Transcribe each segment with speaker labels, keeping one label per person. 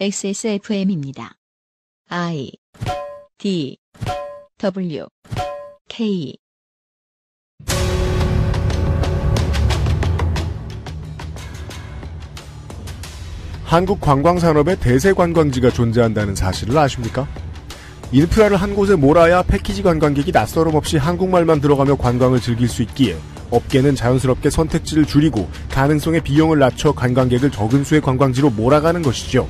Speaker 1: XSFM입니다. I D W K
Speaker 2: 한국 관광 산업에 대세 관광지가 존재한다는 사실을 아십니까? 인프라를 한 곳에 몰아야 패키지 관광객이 낯설음 없이 한국말만 들어가며 관광을 즐길 수 있기에 업계는 자연스럽게 선택지를 줄이고 가능성의 비용을 낮춰 관광객을 적은 수의 관광지로 몰아가는 것이죠.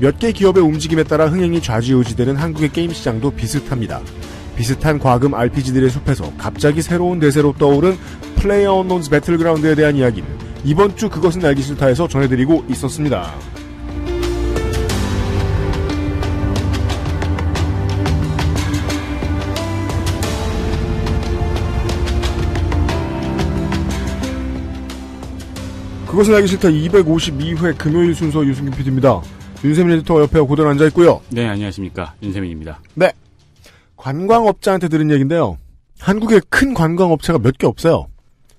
Speaker 2: 몇 개 기업의 움직임에 따라 흥행이 좌지우지되는 한국의 게임 시장도 비슷합니다. 비슷한 과금 RPG들의 숲에서 갑자기 새로운 대세로 떠오른 플레이어 언론스 배틀그라운드에 대한 이야기를 이번 주 그것은 알기 싫다에서 전해드리고 있었습니다. 그것은 알기 싫다 252회 금요일 순서 유승균 PD입니다. 윤세민 에디터 옆에 고전 앉아 있고요.
Speaker 3: 네, 안녕하십니까. 윤세민입니다.
Speaker 2: 네. 관광업자한테 들은 얘기인데요. 한국에 큰 관광업체가 몇 개 없어요.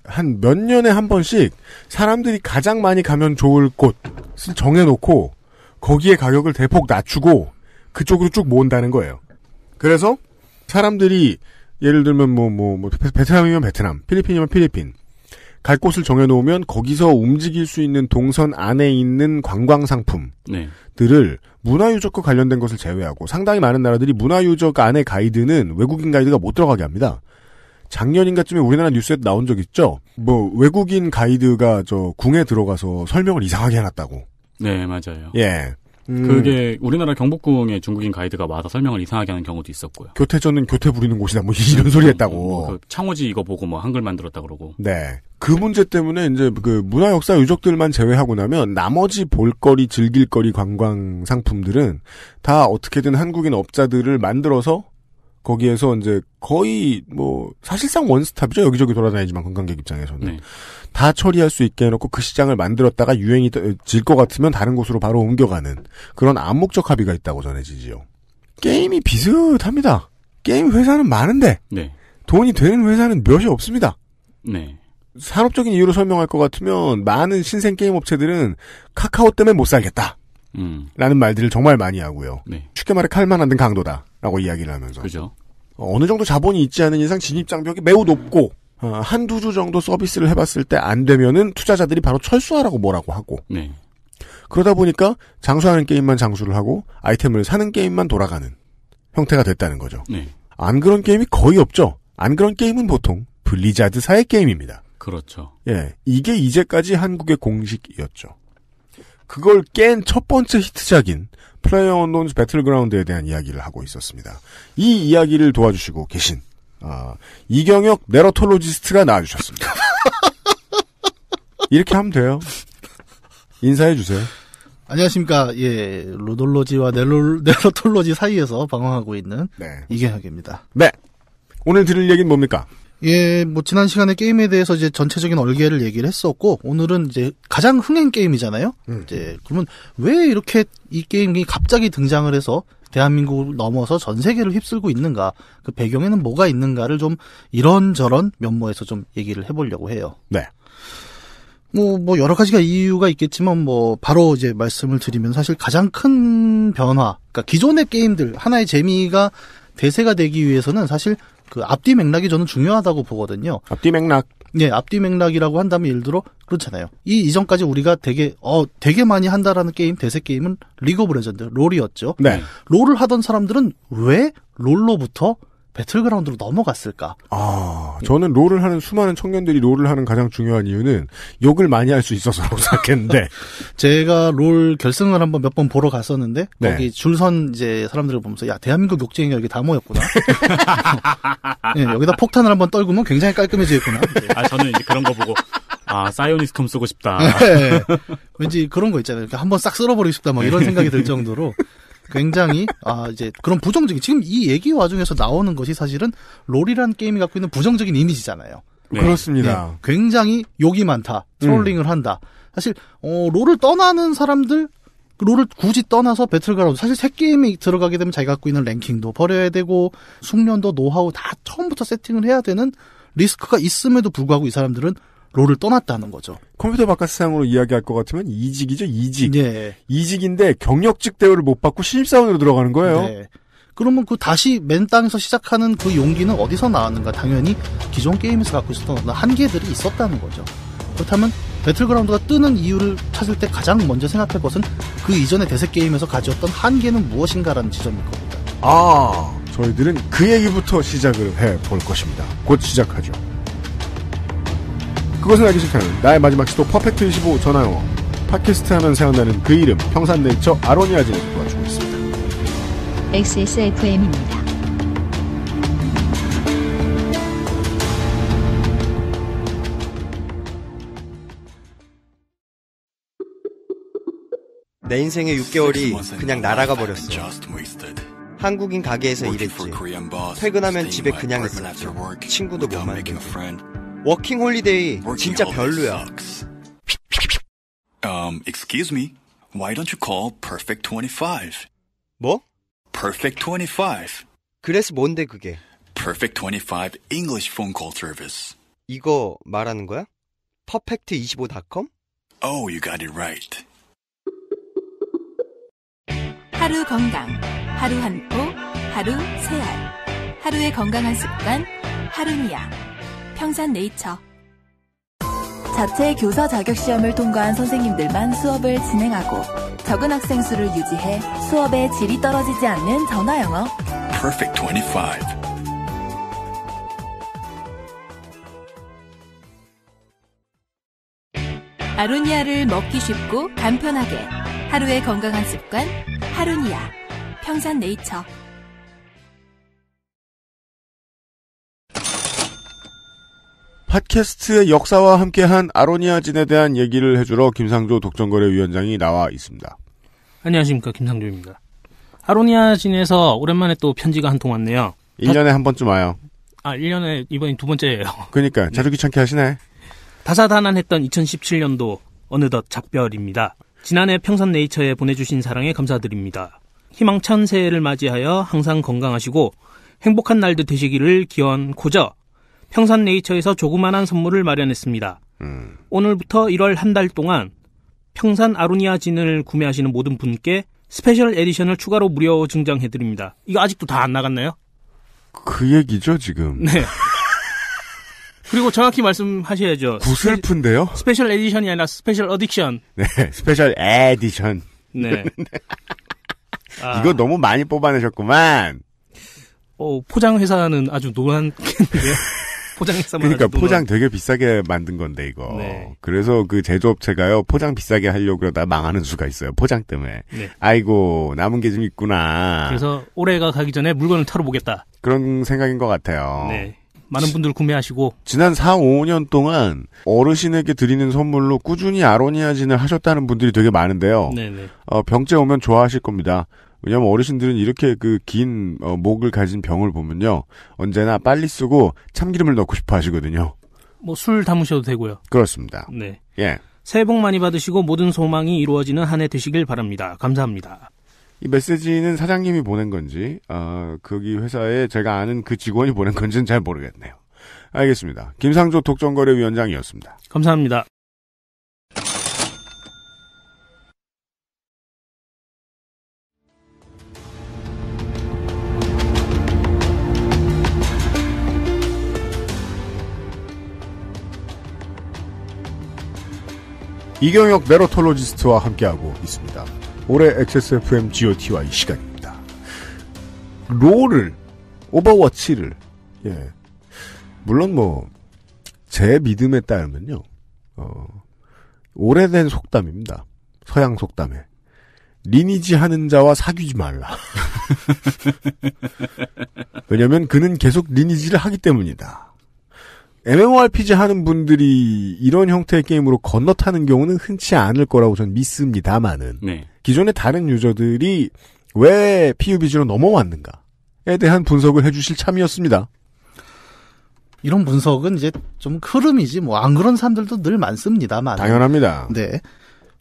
Speaker 2: 한 몇 년에 한 번씩 사람들이 가장 많이 가면 좋을 곳을 정해놓고 거기에 가격을 대폭 낮추고 그쪽으로 쭉 모은다는 거예요. 그래서 사람들이 예를 들면 뭐, 뭐, 뭐, 베- 베트남이면 베트남, 필리핀이면 필리핀. 갈 곳을 정해놓으면 거기서 움직일 수 있는 동선 안에 있는 관광 상품,
Speaker 3: 네.
Speaker 2: 들을 문화유적과 관련된 것을 제외하고 상당히 많은 나라들이 문화유적 안에 가이드는 외국인 가이드가 못 들어가게 합니다. 작년인가쯤에 우리나라 뉴스에 나온 적 있죠? 뭐, 외국인 가이드가 저 궁에 들어가서 설명을 이상하게 해놨다고.
Speaker 3: 네, 맞아요.
Speaker 2: 예. 음,
Speaker 3: 그게 우리나라 경복궁에 중국인 가이드가 와서 설명을 이상하게 하는 경우도 있었고요.
Speaker 2: 교태전은 교태 부리는 곳이다. 뭐 이런 소리 했다고.
Speaker 3: 뭐그 창호지 이거 보고 뭐 한글 만들었다 그러고.
Speaker 2: 네. 그 문제 때문에 이제 그 문화 역사 유적들만 제외하고 나면 나머지 볼거리, 즐길거리 관광 상품들은 다 어떻게든 한국인 업자들을 만들어서 거기에서 이제 거의 뭐 사실상 원스톱이죠. 여기저기 돌아다니지만 관광객 입장에서는
Speaker 3: 네.
Speaker 2: 다 처리할 수 있게 해놓고 그 시장을 만들었다가 유행이 질 것 같으면 다른 곳으로 바로 옮겨가는 그런 암묵적 합의가 있다고 전해지지요. 게임이 비슷합니다. 게임 회사는 많은데
Speaker 3: 네.
Speaker 2: 돈이 되는 회사는 몇이 없습니다.
Speaker 3: 네.
Speaker 2: 산업적인 이유로 설명할 것 같으면 많은 신생 게임 업체들은 카카오 때문에 못 살겠다.
Speaker 3: 음.
Speaker 2: 라는 말들을 정말 많이 하고요.
Speaker 3: 네.
Speaker 2: 쉽게 말해 칼만 한든 강도다. 라고 이야기를 하면서.
Speaker 3: 그죠.
Speaker 2: 어, 어느 정도 자본이 있지 않은 이상 진입 장벽이 매우 높고, 어, 한두 주 정도 서비스를 해봤을 때 안 되면은 투자자들이 바로 철수하라고 뭐라고 하고.
Speaker 3: 네.
Speaker 2: 그러다 보니까 장수하는 게임만 장수를 하고 아이템을 사는 게임만 돌아가는 형태가 됐다는 거죠.
Speaker 3: 네.
Speaker 2: 안 그런 게임이 거의 없죠. 안 그런 게임은 보통 블리자드사의 게임입니다.
Speaker 3: 그렇죠.
Speaker 2: 예, 이게 이제까지 한국의 공식이었죠. 그걸 깬 첫 번째 히트작인 플레이어 언론즈 배틀그라운드에 대한 이야기를 하고 있었습니다. 이 이야기를 도와주시고 계신 아, 이경혁 네러톨로지스트가 나와주셨습니다. 이렇게 하면 돼요. 인사해 주세요.
Speaker 4: 안녕하십니까. 예, 로돌로지와 네로, 네로톨로지 사이에서 방황하고 있는
Speaker 2: 네.
Speaker 4: 이경혁입니다.
Speaker 2: 네. 오늘 들을 얘기는 뭡니까?
Speaker 4: 예, 뭐, 지난 시간에 게임에 대해서 이제 전체적인 얼개를 얘기를 했었고, 오늘은 이제 가장 흥행 게임이잖아요?
Speaker 2: 음.
Speaker 4: 이제, 그러면 왜 이렇게 이 게임이 갑자기 등장을 해서 대한민국을 넘어서 전 세계를 휩쓸고 있는가, 그 배경에는 뭐가 있는가를 좀 이런저런 면모에서 좀 얘기를 해보려고 해요.
Speaker 2: 네.
Speaker 4: 뭐, 뭐, 여러 가지가 이유가 있겠지만, 뭐, 바로 이제 말씀을 드리면 사실 가장 큰 변화, 그러니까 기존의 게임들, 하나의 재미가 대세가 되기 위해서는 사실 그 앞뒤 맥락이 저는 중요하다고 보거든요.
Speaker 2: 앞뒤 맥락.
Speaker 4: 예, 앞뒤 맥락이라고 한다면 예를 들어, 그렇잖아요. 이 이전까지 우리가 되게, 어, 되게 많이 한다라는 게임, 대세 게임은 리그 오브 레전드, 롤이었죠.
Speaker 2: 네.
Speaker 4: 롤을 하던 사람들은 왜 롤로부터 배틀그라운드로 넘어갔을까?
Speaker 2: 아, 저는 롤을 하는 수많은 청년들이 롤을 하는 가장 중요한 이유는 욕을 많이 할 수 있어서라고 생각했는데,
Speaker 4: 제가 롤 결승을 한번 몇 번 보러 갔었는데
Speaker 2: 네.
Speaker 4: 거기 줄선 이제 사람들을 보면서 야 대한민국 욕쟁이가 여기 다 모였구나. 예, 여기다 폭탄을 한번 떨구면 굉장히 깔끔해지겠구나.
Speaker 3: 아, 저는 이제 그런 거 보고, 아, 사이오니스톰 쓰고 싶다.
Speaker 4: 예. 왠지 그런 거 있잖아요. 이렇게 한번 싹 쓸어버리고 싶다 막 이런 생각이 들 정도로 굉장히 아 이제 그런 부정적인 지금 이 얘기 와중에서 나오는 것이 사실은 롤이라는 게임이 갖고 있는 부정적인 이미지잖아요.
Speaker 3: 네.
Speaker 2: 그렇습니다.
Speaker 4: 예, 굉장히 욕이 많다. trolling을 한다. 사실 어 롤을 떠나는 사람들 그 롤을 굳이 떠나서 배틀그라운드 사실 새 게임에 들어가게 되면 자기가 갖고 있는 랭킹도 버려야 되고 숙련도 노하우 다 처음부터 세팅을 해야 되는 리스크가 있음에도 불구하고 이 사람들은 롤을 떠났다는 거죠.
Speaker 2: 컴퓨터 바깥 세상으로 이야기할 것 같으면 이직이죠, 이직.
Speaker 4: 네.
Speaker 2: 이직인데 경력직 대우를 못 받고 신입사원으로 들어가는 거예요.
Speaker 4: 네. 그러면 그 다시 맨 땅에서 시작하는 그 용기는 어디서 나왔는가? 당연히 기존 게임에서 갖고 있었던 어떤 한계들이 있었다는 거죠. 그렇다면 배틀그라운드가 뜨는 이유를 찾을 때 가장 먼저 생각할 것은 그 이전의 대세 게임에서 가져왔던 한계는 무엇인가라는 지점일 겁니다.
Speaker 2: 아, 저희들은 그 얘기부터 시작을 해 볼 것입니다. 곧 시작하죠. 그것은 알기 싫다는 나의 마지막 시도 퍼펙트 25 전화영어 팟캐스트 하면 생각나는 그 이름 평산네이처 아로니아진에서 도와주고 있습니다.
Speaker 1: XSFM입니다.
Speaker 5: 내 인생의 6개월이 그냥 날아가 버렸어. 한국인 가게에서 일했지. 퇴근하면 집에 그냥 있었지. 친구도 못 만들고. 워킹 홀리데이 진짜 별로야.
Speaker 6: Um, excuse me. Why don't you call Perfect 25?
Speaker 5: 뭐?
Speaker 6: Perfect 25.
Speaker 5: 그래서 뭔데 그게?
Speaker 6: Perfect 25 English phone call service.
Speaker 5: 이거 말하는 거야? 퍼펙트25.com?
Speaker 6: Oh, you got it right.
Speaker 7: 하루 건강, 하루 한 포, 하루 세 알. 하루의 건강한 습관, 하루니아. 평산네이처. 자체 교사 자격 시험을 통과한 선생님들만 수업을 진행하고 적은 학생 수를 유지해 수업의 질이 떨어지지 않는 전화 영어.
Speaker 6: Perfect 25.
Speaker 7: 아로니아를 먹기 쉽고 간편하게 하루의 건강한 습관, 하루니아. 평산네이처.
Speaker 2: 팟캐스트의 역사와 함께한 아로니아진에 대한 얘기를 해주러 김상조 독점거래위원장이 나와 있습니다.
Speaker 8: 안녕하십니까 김상조입니다. 아로니아진에서 오랜만에 또 편지가 한 통 왔네요.
Speaker 2: 1년에 한 번쯤 와요.
Speaker 8: 아 1년에 이번이 두 번째예요.
Speaker 2: 그러니까 자주 귀찮게 하시네.
Speaker 8: 다사다난했던 2017년도 어느덧 작별입니다. 지난해 평산 네이처에 보내주신 사랑에 감사드립니다. 희망찬 새해를 맞이하여 항상 건강하시고 행복한 날도 되시기를 기원코저 평산 네이처에서 조그만한 선물을 마련했습니다.
Speaker 2: 음,
Speaker 8: 오늘부터 1월 한 달 동안 평산 아로니아 진을 구매하시는 모든 분께 special edition을 추가로 무료 증정해드립니다. 이거 아직도 다 안 나갔나요?
Speaker 2: 그 얘기죠 지금.
Speaker 8: 네. 그리고 정확히 말씀하셔야죠.
Speaker 2: 구슬픈데요?
Speaker 8: special edition이 아니라 special addiction.
Speaker 2: 네, special edition.
Speaker 8: 네. 아,
Speaker 2: 이거 너무 많이 뽑아내셨구만.
Speaker 8: 어, 포장 회사는 아주 노란겠는데요. 포장 회사만
Speaker 2: 그러니까 포장 되게 비싸게 만든 건데 이거.
Speaker 8: 네.
Speaker 2: 그래서 그 제조업체가요 포장 비싸게 하려고 그러다 망하는 수가 있어요. 포장 때문에.
Speaker 8: 네.
Speaker 2: 아이고 남은 게 좀 있구나.
Speaker 8: 그래서 올해가 가기 전에 물건을 털어보겠다.
Speaker 2: 그런 생각인 것 같아요.
Speaker 8: 네. 많은 분들 구매하시고
Speaker 2: 지난 4, 5년 동안 어르신에게 드리는 선물로 꾸준히 아로니아진을 하셨다는 분들이 되게 많은데요.
Speaker 8: 네네.
Speaker 2: 어, 병째 오면 좋아하실 겁니다. 왜냐면 어르신들은 이렇게 그 긴 목을 가진 병을 보면요. 언제나 빨리 쓰고 참기름을 넣고 싶어 하시거든요.
Speaker 8: 뭐 술 담으셔도 되고요.
Speaker 2: 그렇습니다.
Speaker 8: 네.
Speaker 2: 예.
Speaker 8: 새해 복 많이 받으시고 모든 소망이 이루어지는 한 해 되시길 바랍니다. 감사합니다.
Speaker 2: 이 메시지는 사장님이 보낸 건지, 어, 거기 회사에 제가 아는 그 직원이 보낸 건지는 잘 모르겠네요. 알겠습니다. 김상조 독점거래위원장이었습니다.
Speaker 8: 감사합니다.
Speaker 2: 이경혁 메로톨로지스트와 함께하고 있습니다. 올해 XSFM GOTY 시간입니다. 롤을, 오버워치를, 예. 물론 뭐, 제 믿음에 따르면요, 어, 오래된 속담입니다. 서양 속담에. 리니지 하는 자와 사귀지 말라. 왜냐면 그는 계속 리니지를 하기 때문이다. MMORPG 하는 분들이 이런 형태의 게임으로 건너타는 경우는 흔치 않을 거라고 저는 믿습니다만은
Speaker 3: 네.
Speaker 2: 기존의 다른 유저들이 왜 PUBG로 넘어왔는가에 대한 분석을 해주실 참이었습니다.
Speaker 4: 이런 분석은 이제 좀 흐름이지 뭐 안 그런 사람들도 늘 많습니다만.
Speaker 2: 당연합니다.
Speaker 4: 네.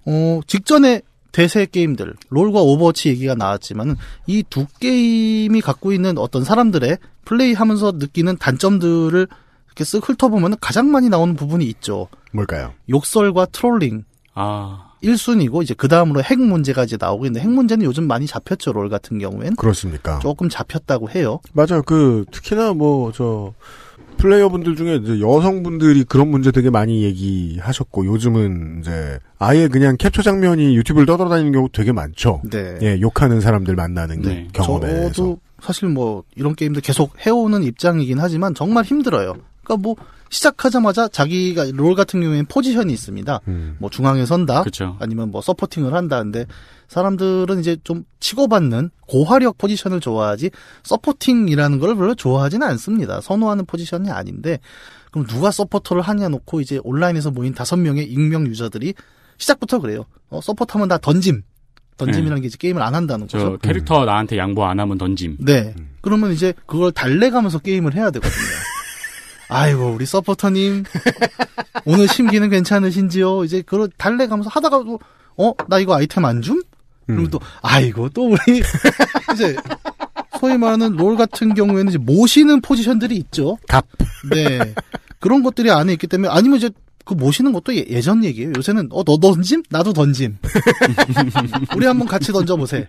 Speaker 4: 어, 직전에 대세 게임들, 롤과 오버워치 얘기가 나왔지만 이 두 게임이 갖고 있는 어떤 사람들의 플레이하면서 느끼는 단점들을 이렇게 쓱 훑어보면 가장 많이 나오는 부분이 있죠.
Speaker 2: 뭘까요?
Speaker 4: 욕설과 트롤링
Speaker 3: 아,
Speaker 4: 1순위고 이제 그 다음으로 핵 문제가 이제 나오고 있는데 핵 문제는 요즘 많이 잡혔죠. 롤 같은 경우엔
Speaker 2: 그렇습니까?
Speaker 4: 조금 잡혔다고 해요.
Speaker 2: 맞아요. 그 특히나 뭐 저 플레이어분들 중에 이제 여성분들이 그런 문제 되게 많이 얘기하셨고 요즘은 이제 아예 그냥 캡처 장면이 유튜브를 떠돌아다니는 경우 되게 많죠.
Speaker 4: 네.
Speaker 2: 예, 욕하는 사람들 만나는
Speaker 3: 네.
Speaker 2: 경험에서.
Speaker 4: 저도 사실 뭐 이런 게임들 계속 해오는 입장이긴 하지만 정말 힘들어요. 그러니까 뭐 시작하자마자 자기가 롤 같은 경우에는 포지션이 있습니다.
Speaker 2: 음.
Speaker 4: 뭐 중앙에 선다,
Speaker 3: 그렇죠.
Speaker 4: 아니면 뭐 supporting을 한다는데 사람들은 이제 좀 치고받는 고화력 포지션을 좋아하지 supporting이라는 걸 별로 좋아하지는 않습니다. 선호하는 포지션이 아닌데 그럼 누가 서포터를 하냐 놓고 이제 온라인에서 모인 다섯 명의 익명 유저들이 시작부터 그래요. 어, 서포터면 다 던짐. 던짐이라는 게 이제 게임을 안 한다는
Speaker 3: 저
Speaker 4: 거죠.
Speaker 3: 캐릭터 나한테 양보 안 하면 던짐.
Speaker 4: 네. 그러면 이제 그걸 달래가면서 게임을 해야 되거든요. 아이고, 우리 서포터님. 오늘 심기는 괜찮으신지요? 이제 그걸 달래 가면서 하다가도, 어, 나 이거 아이템 안 줌? 그리고
Speaker 2: 음.
Speaker 4: 또, 아이고, 또 우리, 이제, 소위 말하는 롤 같은 경우에는 이제 모시는 포지션들이 있죠.
Speaker 2: 갑.
Speaker 4: 네. 그런 것들이 안에 있기 때문에, 아니면 이제, 그 모시는 것도 예- 예전 얘기예요. 요새는, 어, 너 던짐? 나도 던짐. 우리 한번 같이 던져 보세.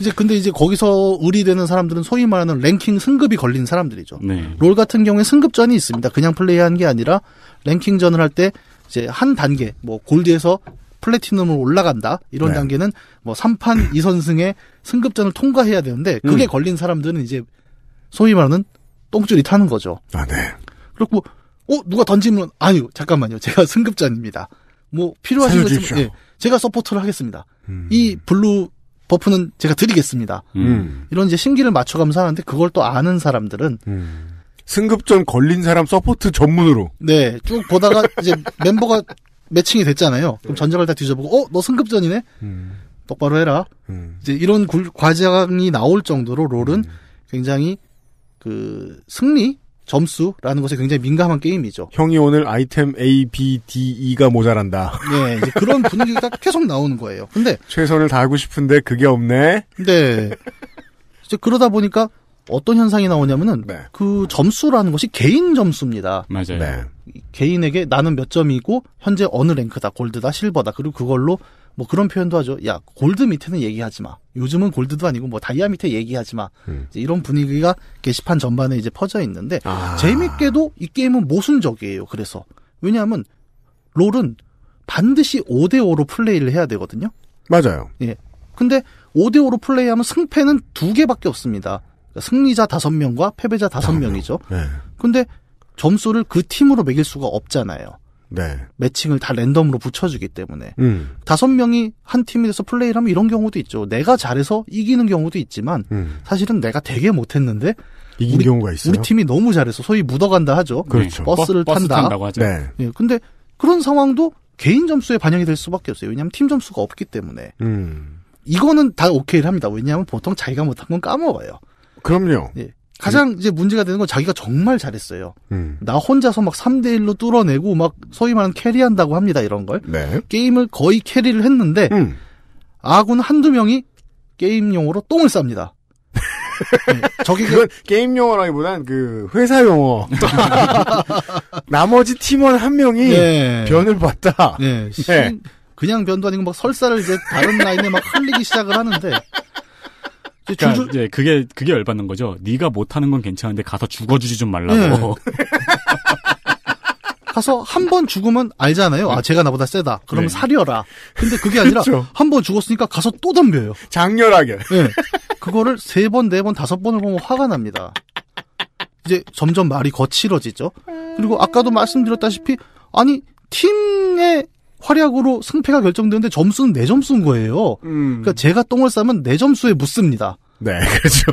Speaker 4: 이제, 근데 이제 거기서 의리되는 사람들은 소위 말하는 랭킹 승급이 걸린 사람들이죠.
Speaker 3: 네.
Speaker 4: 롤 같은 경우에 승급전이 있습니다. 그냥 플레이하는 게 아니라 랭킹전을 할 때 이제 한 단계 뭐 골드에서 플래티넘으로 올라간다 이런
Speaker 2: 네.
Speaker 4: 단계는 뭐 3판 2선승의 승급전을 통과해야 되는데 그게
Speaker 2: 음.
Speaker 4: 걸린 사람들은 이제 소위 말하는 똥줄이 타는 거죠.
Speaker 2: 아, 네.
Speaker 4: 그리고 어 누가 던지면 아유 잠깐만요 제가 승급전입니다. 뭐 필요하신. 있으면 예, 제가 support를 하겠습니다.
Speaker 2: 음.
Speaker 4: 이 blue buff는 제가 드리겠습니다.
Speaker 3: 음.
Speaker 2: 음.
Speaker 4: 이런 이제 심기를 맞춰가면서 하는데 그걸 또 아는 사람들은
Speaker 2: 음. 승급전 걸린 사람 support 전문으로.
Speaker 4: 네, 쭉 보다가 이제 멤버가 matching이 됐잖아요. 그럼 전적을 다 뒤져보고, 어, 너 승급전이네?
Speaker 2: 음.
Speaker 4: 똑바로 해라.
Speaker 2: 음.
Speaker 4: 이제 이런 굴- 과장이 나올 정도로 롤은 굉장히 그 승리 점수라는 것에 굉장히 민감한 게임이죠.
Speaker 2: 형이 오늘 아이템 A, B, D, E가 모자란다.
Speaker 4: 네, 이제 그런 분위기가 계속 나오는 거예요. 근데
Speaker 2: 최선을 다하고 싶은데 그게 없네.
Speaker 4: 네. 이제 그러다 보니까 어떤 현상이 나오냐면은
Speaker 2: 네.
Speaker 4: 그 점수라는 것이 개인 점수입니다.
Speaker 3: 맞아요.
Speaker 2: 네.
Speaker 4: 개인에게 나는 몇 점이고 현재 어느 랭크다 골드다 실버다 그리고 그걸로 뭐 그런 표현도 하죠 야 골드 밑에는 얘기하지 마 요즘은 골드도 아니고 뭐 다이아 밑에 얘기하지 마
Speaker 2: 음.
Speaker 4: 이런 분위기가 게시판 전반에 이제 퍼져 있는데
Speaker 2: 아.
Speaker 4: 재밌게도 이 게임은 모순적이에요 그래서 왜냐하면 롤은 반드시 5대 5로 플레이를 해야 되거든요
Speaker 2: 맞아요.
Speaker 4: 예 근데 5대 5로 플레이하면 승패는 두 개밖에 없습니다 그러니까 승리자 5명과 패배자 5명이죠
Speaker 2: 네.
Speaker 4: 근데 점수를 그 팀으로 매길 수가 없잖아요.
Speaker 2: 네.
Speaker 4: 매칭을 다 랜덤으로 붙여주기 때문에
Speaker 2: 음.
Speaker 4: 다섯 명이 한 팀이 돼서 플레이를 하면 이런 경우도 있죠. 내가 잘해서 이기는 경우도 있지만
Speaker 2: 음.
Speaker 4: 사실은 내가 되게 못했는데
Speaker 2: 이긴
Speaker 4: 우리-
Speaker 2: 경우가 있어요.
Speaker 4: 우리 팀이 너무 잘해서 소위 묻어간다 하죠.
Speaker 2: 그렇죠.
Speaker 4: 버스를
Speaker 3: 버스
Speaker 4: 탄다.
Speaker 3: 탄다고 하죠.
Speaker 2: 네.
Speaker 4: 예, 근데 그런 상황도 개인 점수에 반영이 될 수밖에 없어요. 왜냐하면 팀 점수가 없기 때문에
Speaker 2: 음.
Speaker 4: 이거는 다 오케이를 합니다. 왜냐하면 보통 자기가 못한 건 까먹어요.
Speaker 2: 그럼요.
Speaker 4: 예. 가장 이제 문제가 되는 건 자기가 정말 잘했어요.
Speaker 2: 음.
Speaker 4: 나 혼자서 막 3대1로 뚫어내고 막 소위 말하는 캐리한다고 합니다, 이런 걸.
Speaker 2: 네.
Speaker 4: 게임을 거의 캐리를 했는데
Speaker 2: 음.
Speaker 4: 아군 한두 명이 게임용으로 똥을 쌉니다. 네, 저기 그
Speaker 2: 그건 게임 용어라기보단 그 회사 용어. 나머지 팀원 한 명이
Speaker 4: 네.
Speaker 2: 변을 봤다.
Speaker 4: 네, 시-
Speaker 2: 네.
Speaker 4: 그냥 변도 아니고 막 설사를 이제 다른 라인에 막 흘리기 시작을 하는데
Speaker 3: 그러니까
Speaker 4: 줄줄
Speaker 3: 이제 그게 그게 열받는 거죠. 네가 못하는 건 괜찮은데 가서 죽어주지 좀 말라고.
Speaker 4: 가서 한 번 죽으면 알잖아요. 아, 제가 나보다 세다. 그러면
Speaker 3: 네.
Speaker 4: 사려라. 근데 그게 아니라
Speaker 2: 그렇죠.
Speaker 4: 한번 죽었으니까 가서 또 덤벼요.
Speaker 2: 장렬하게.
Speaker 4: 네. 그거를 세 번, 네 번, 다섯 번을 보면 화가 납니다. 이제 점점 말이 거칠어지죠. 그리고 아까도 말씀드렸다시피, 아니, 팀의 활약으로 승패가 결정되는데 점수는 내 점수인 거예요.
Speaker 2: 음.
Speaker 4: 그러니까 제가 똥을 싸면 내 점수에 묻습니다.
Speaker 2: 네, 그렇죠.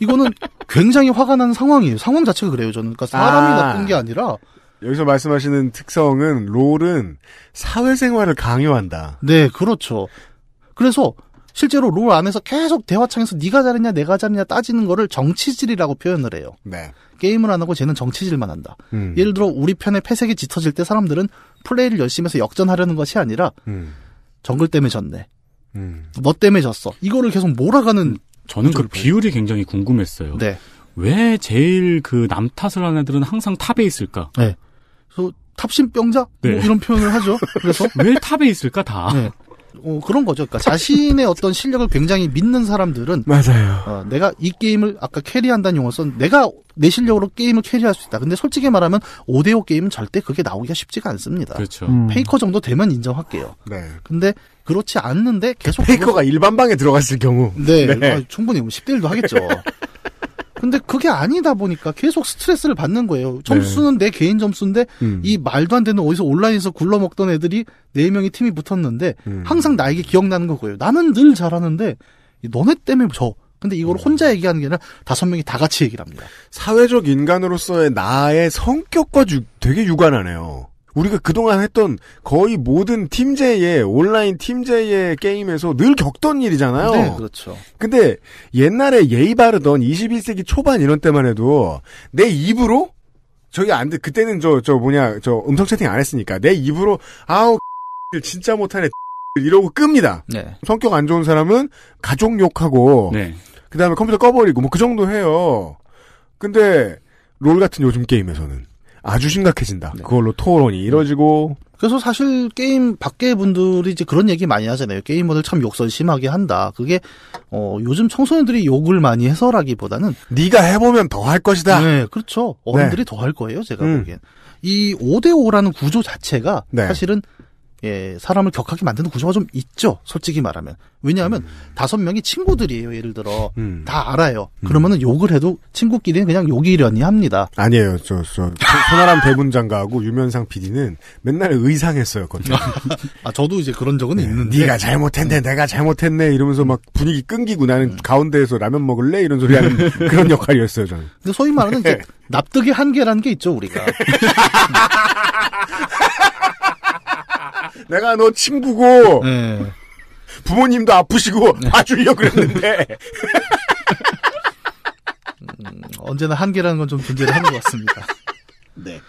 Speaker 4: 이거는 굉장히 화가 나는 상황이에요. 상황 자체가 그래요, 저는. 그러니까 사람이
Speaker 2: 아.
Speaker 4: 나쁜 게 아니라,
Speaker 2: 여기서 말씀하시는 특성은 롤은 사회생활을 강요한다.
Speaker 4: 네, 그렇죠. 그래서 실제로 롤 안에서 계속 대화창에서 네가 잘했냐, 내가 잘했냐 따지는 거를 정치질이라고 표현을 해요.
Speaker 2: 네.
Speaker 4: 게임을 안 하고 쟤는 정치질만 한다.
Speaker 2: 음.
Speaker 4: 예를 들어 우리 편의 패색이 짙어질 때 사람들은 플레이를 열심히 해서 역전하려는 것이 아니라
Speaker 2: 음.
Speaker 4: 정글 때문에 졌네.
Speaker 2: 음.
Speaker 4: 너 때문에 졌어. 이거를 계속 몰아가는
Speaker 3: 저는 그 비율이 굉장히 궁금했어요.
Speaker 4: 네.
Speaker 3: 왜 제일 그 남 탓을 하는 애들은 항상 탑에 있을까?
Speaker 4: 그래서 탑신병자
Speaker 3: 네.
Speaker 4: 뭐 이런 표현을 하죠. 그래서
Speaker 3: 왜 탑에 있을까 다?
Speaker 4: 네. 어, 그런 거죠. 그러니까 자신의 어떤 실력을 굉장히 믿는 사람들은
Speaker 2: 맞아요.
Speaker 4: 어, 내가 이 게임을 아까 캐리한다는 용어 쓴 내가 내 실력으로 게임을 캐리할 수 있다. 근데 솔직히 말하면 5대5 게임은 절대 그게 나오기가 쉽지가 않습니다.
Speaker 3: 그렇죠.
Speaker 2: 음.
Speaker 4: 페이커 정도 되면 인정할게요.
Speaker 2: 네.
Speaker 4: 근데 그렇지 않는데 계속
Speaker 2: 페이커가 일반 방에 들어갔을 경우.
Speaker 4: 네,
Speaker 2: 네.
Speaker 4: 아, 충분히 10대 1도 하겠죠. 근데 그게 아니다 보니까 계속 스트레스를 받는 거예요. 점수는 내 개인 점수인데
Speaker 2: 음.
Speaker 4: 이 말도 안 되는 어디서 온라인에서 굴러먹던 애들이 네 명이 팀이 붙었는데
Speaker 2: 음.
Speaker 4: 항상 나에게 기억나는 거고요. 나는 늘 잘하는데 너네 때문에 져. 근데 이걸 혼자 얘기하는 게 아니라 다섯 명이 다 같이 얘기를 합니다.
Speaker 2: 사회적 인간으로서의 나의 성격과 유- 되게 유관하네요. 우리가 그동안 했던 거의 모든 팀제의 온라인 팀제의 게임에서 늘 겪던 일이잖아요.
Speaker 4: 네, 그렇죠.
Speaker 2: 근데 옛날에 예의 바르던 21세기 초반 이런 때만 해도 내 입으로 저기 안 돼. 그때는 저 저 뭐냐 저 음성 채팅 안 했으니까 내 입으로 아우 진짜 못하네 이러고 끕니다.
Speaker 4: 네.
Speaker 2: 성격 안 좋은 사람은 가족 욕하고
Speaker 3: 네.
Speaker 2: 그 다음에 컴퓨터 꺼버리고 뭐 그 정도 해요. 근데 롤 같은 요즘 게임에서는 아주 심각해진다.
Speaker 4: 네.
Speaker 2: 그걸로 토론이 이뤄지고
Speaker 4: 그래서 사실 게임 밖에 분들이 이제 그런 얘기 많이 하잖아요. 게이머들 참 욕설 심하게 한다. 그게 어 요즘 청소년들이 욕을 많이 해서라기보다는
Speaker 2: 네가 해보면 더 할 것이다.
Speaker 4: 네, 그렇죠. 어른들이 더할 거예요. 제가
Speaker 2: 음.
Speaker 4: 보기엔 이 5대 5라는 구조 자체가
Speaker 2: 네.
Speaker 4: 사실은 예, 사람을 격하게 만드는 구조가 좀 있죠. 솔직히 말하면. 왜냐하면 다섯 명이 친구들이에요. 예를 들어
Speaker 2: 음.
Speaker 4: 다 알아요. 그러면은 욕을 해도 친구끼리는 그냥 욕이려니 합니다.
Speaker 2: 아니에요. 저, 저, 손아람 대문장가하고 유면상 PD는 맨날 의상했어요.
Speaker 4: 아 저도 이제 그런 적은 있는데.
Speaker 2: 네가 잘못했네, 내가 잘못했네 이러면서 막 분위기 끊기고 나는 가운데에서 라면 먹을래 이런 소리 하는 그런 역할이었어요. 저는.
Speaker 4: 근데 소위 말하는 이제 납득의 한계라는 게 있죠 우리가.
Speaker 2: 내가 너 친구고
Speaker 4: 네.
Speaker 2: 부모님도 아프시고 봐주려고 그랬는데
Speaker 4: 언제나 한계라는 건 좀 존재를 하는 것 같습니다.
Speaker 2: 네.